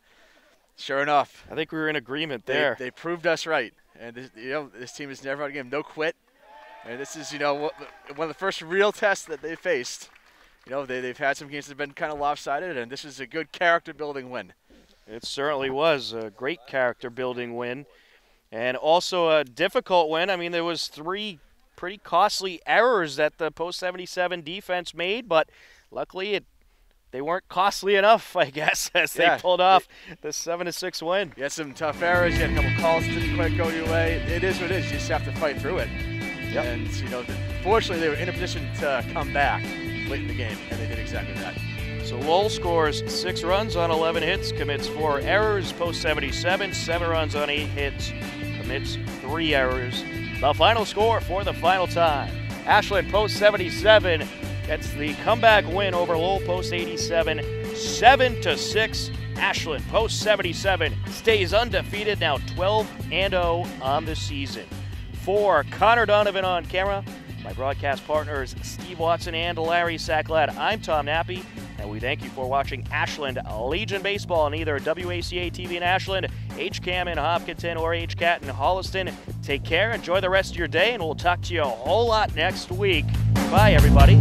Sure enough, I think we were in agreement there. they proved us right. And this, you know, this team is never out of a game. No quit. And this is, you know, one of the first real tests that they faced. You know, they, they've had some games that have been kind of lopsided, and this is a good character building win. It certainly was a great character building win and also a difficult win. I mean, there was three pretty costly errors that the post 77 defense made, but luckily it they weren't costly enough, I guess, <laughs> as Yeah, they pulled off the 7 to 6 win. You had some tough errors. You had a couple calls that didn't quite go your way. It is what it is. You just have to fight through it. Yep. And you know, fortunately, they were in a position to come back late in the game, and they did exactly that. So Lowell scores 6 runs on 11 hits, commits 4 errors, post 77, 7 runs on 8 hits, commits 3 errors. The final score for the final time. Ashland post 77 gets the comeback win over Lowell post 87, 7 to 6. Ashland post 77 stays undefeated, now 12 and 0 on the season. For Connor Donovan on camera, my broadcast partners Steve Watson and Larry Sacklad, I'm Tom Nappy, and we thank you for watching Ashland Legion Baseball on either WACA TV in Ashland, HCAM in Hopkinton, or HCAT in Holliston. Take care, enjoy the rest of your day, and we'll talk to you a whole lot next week. Bye, everybody.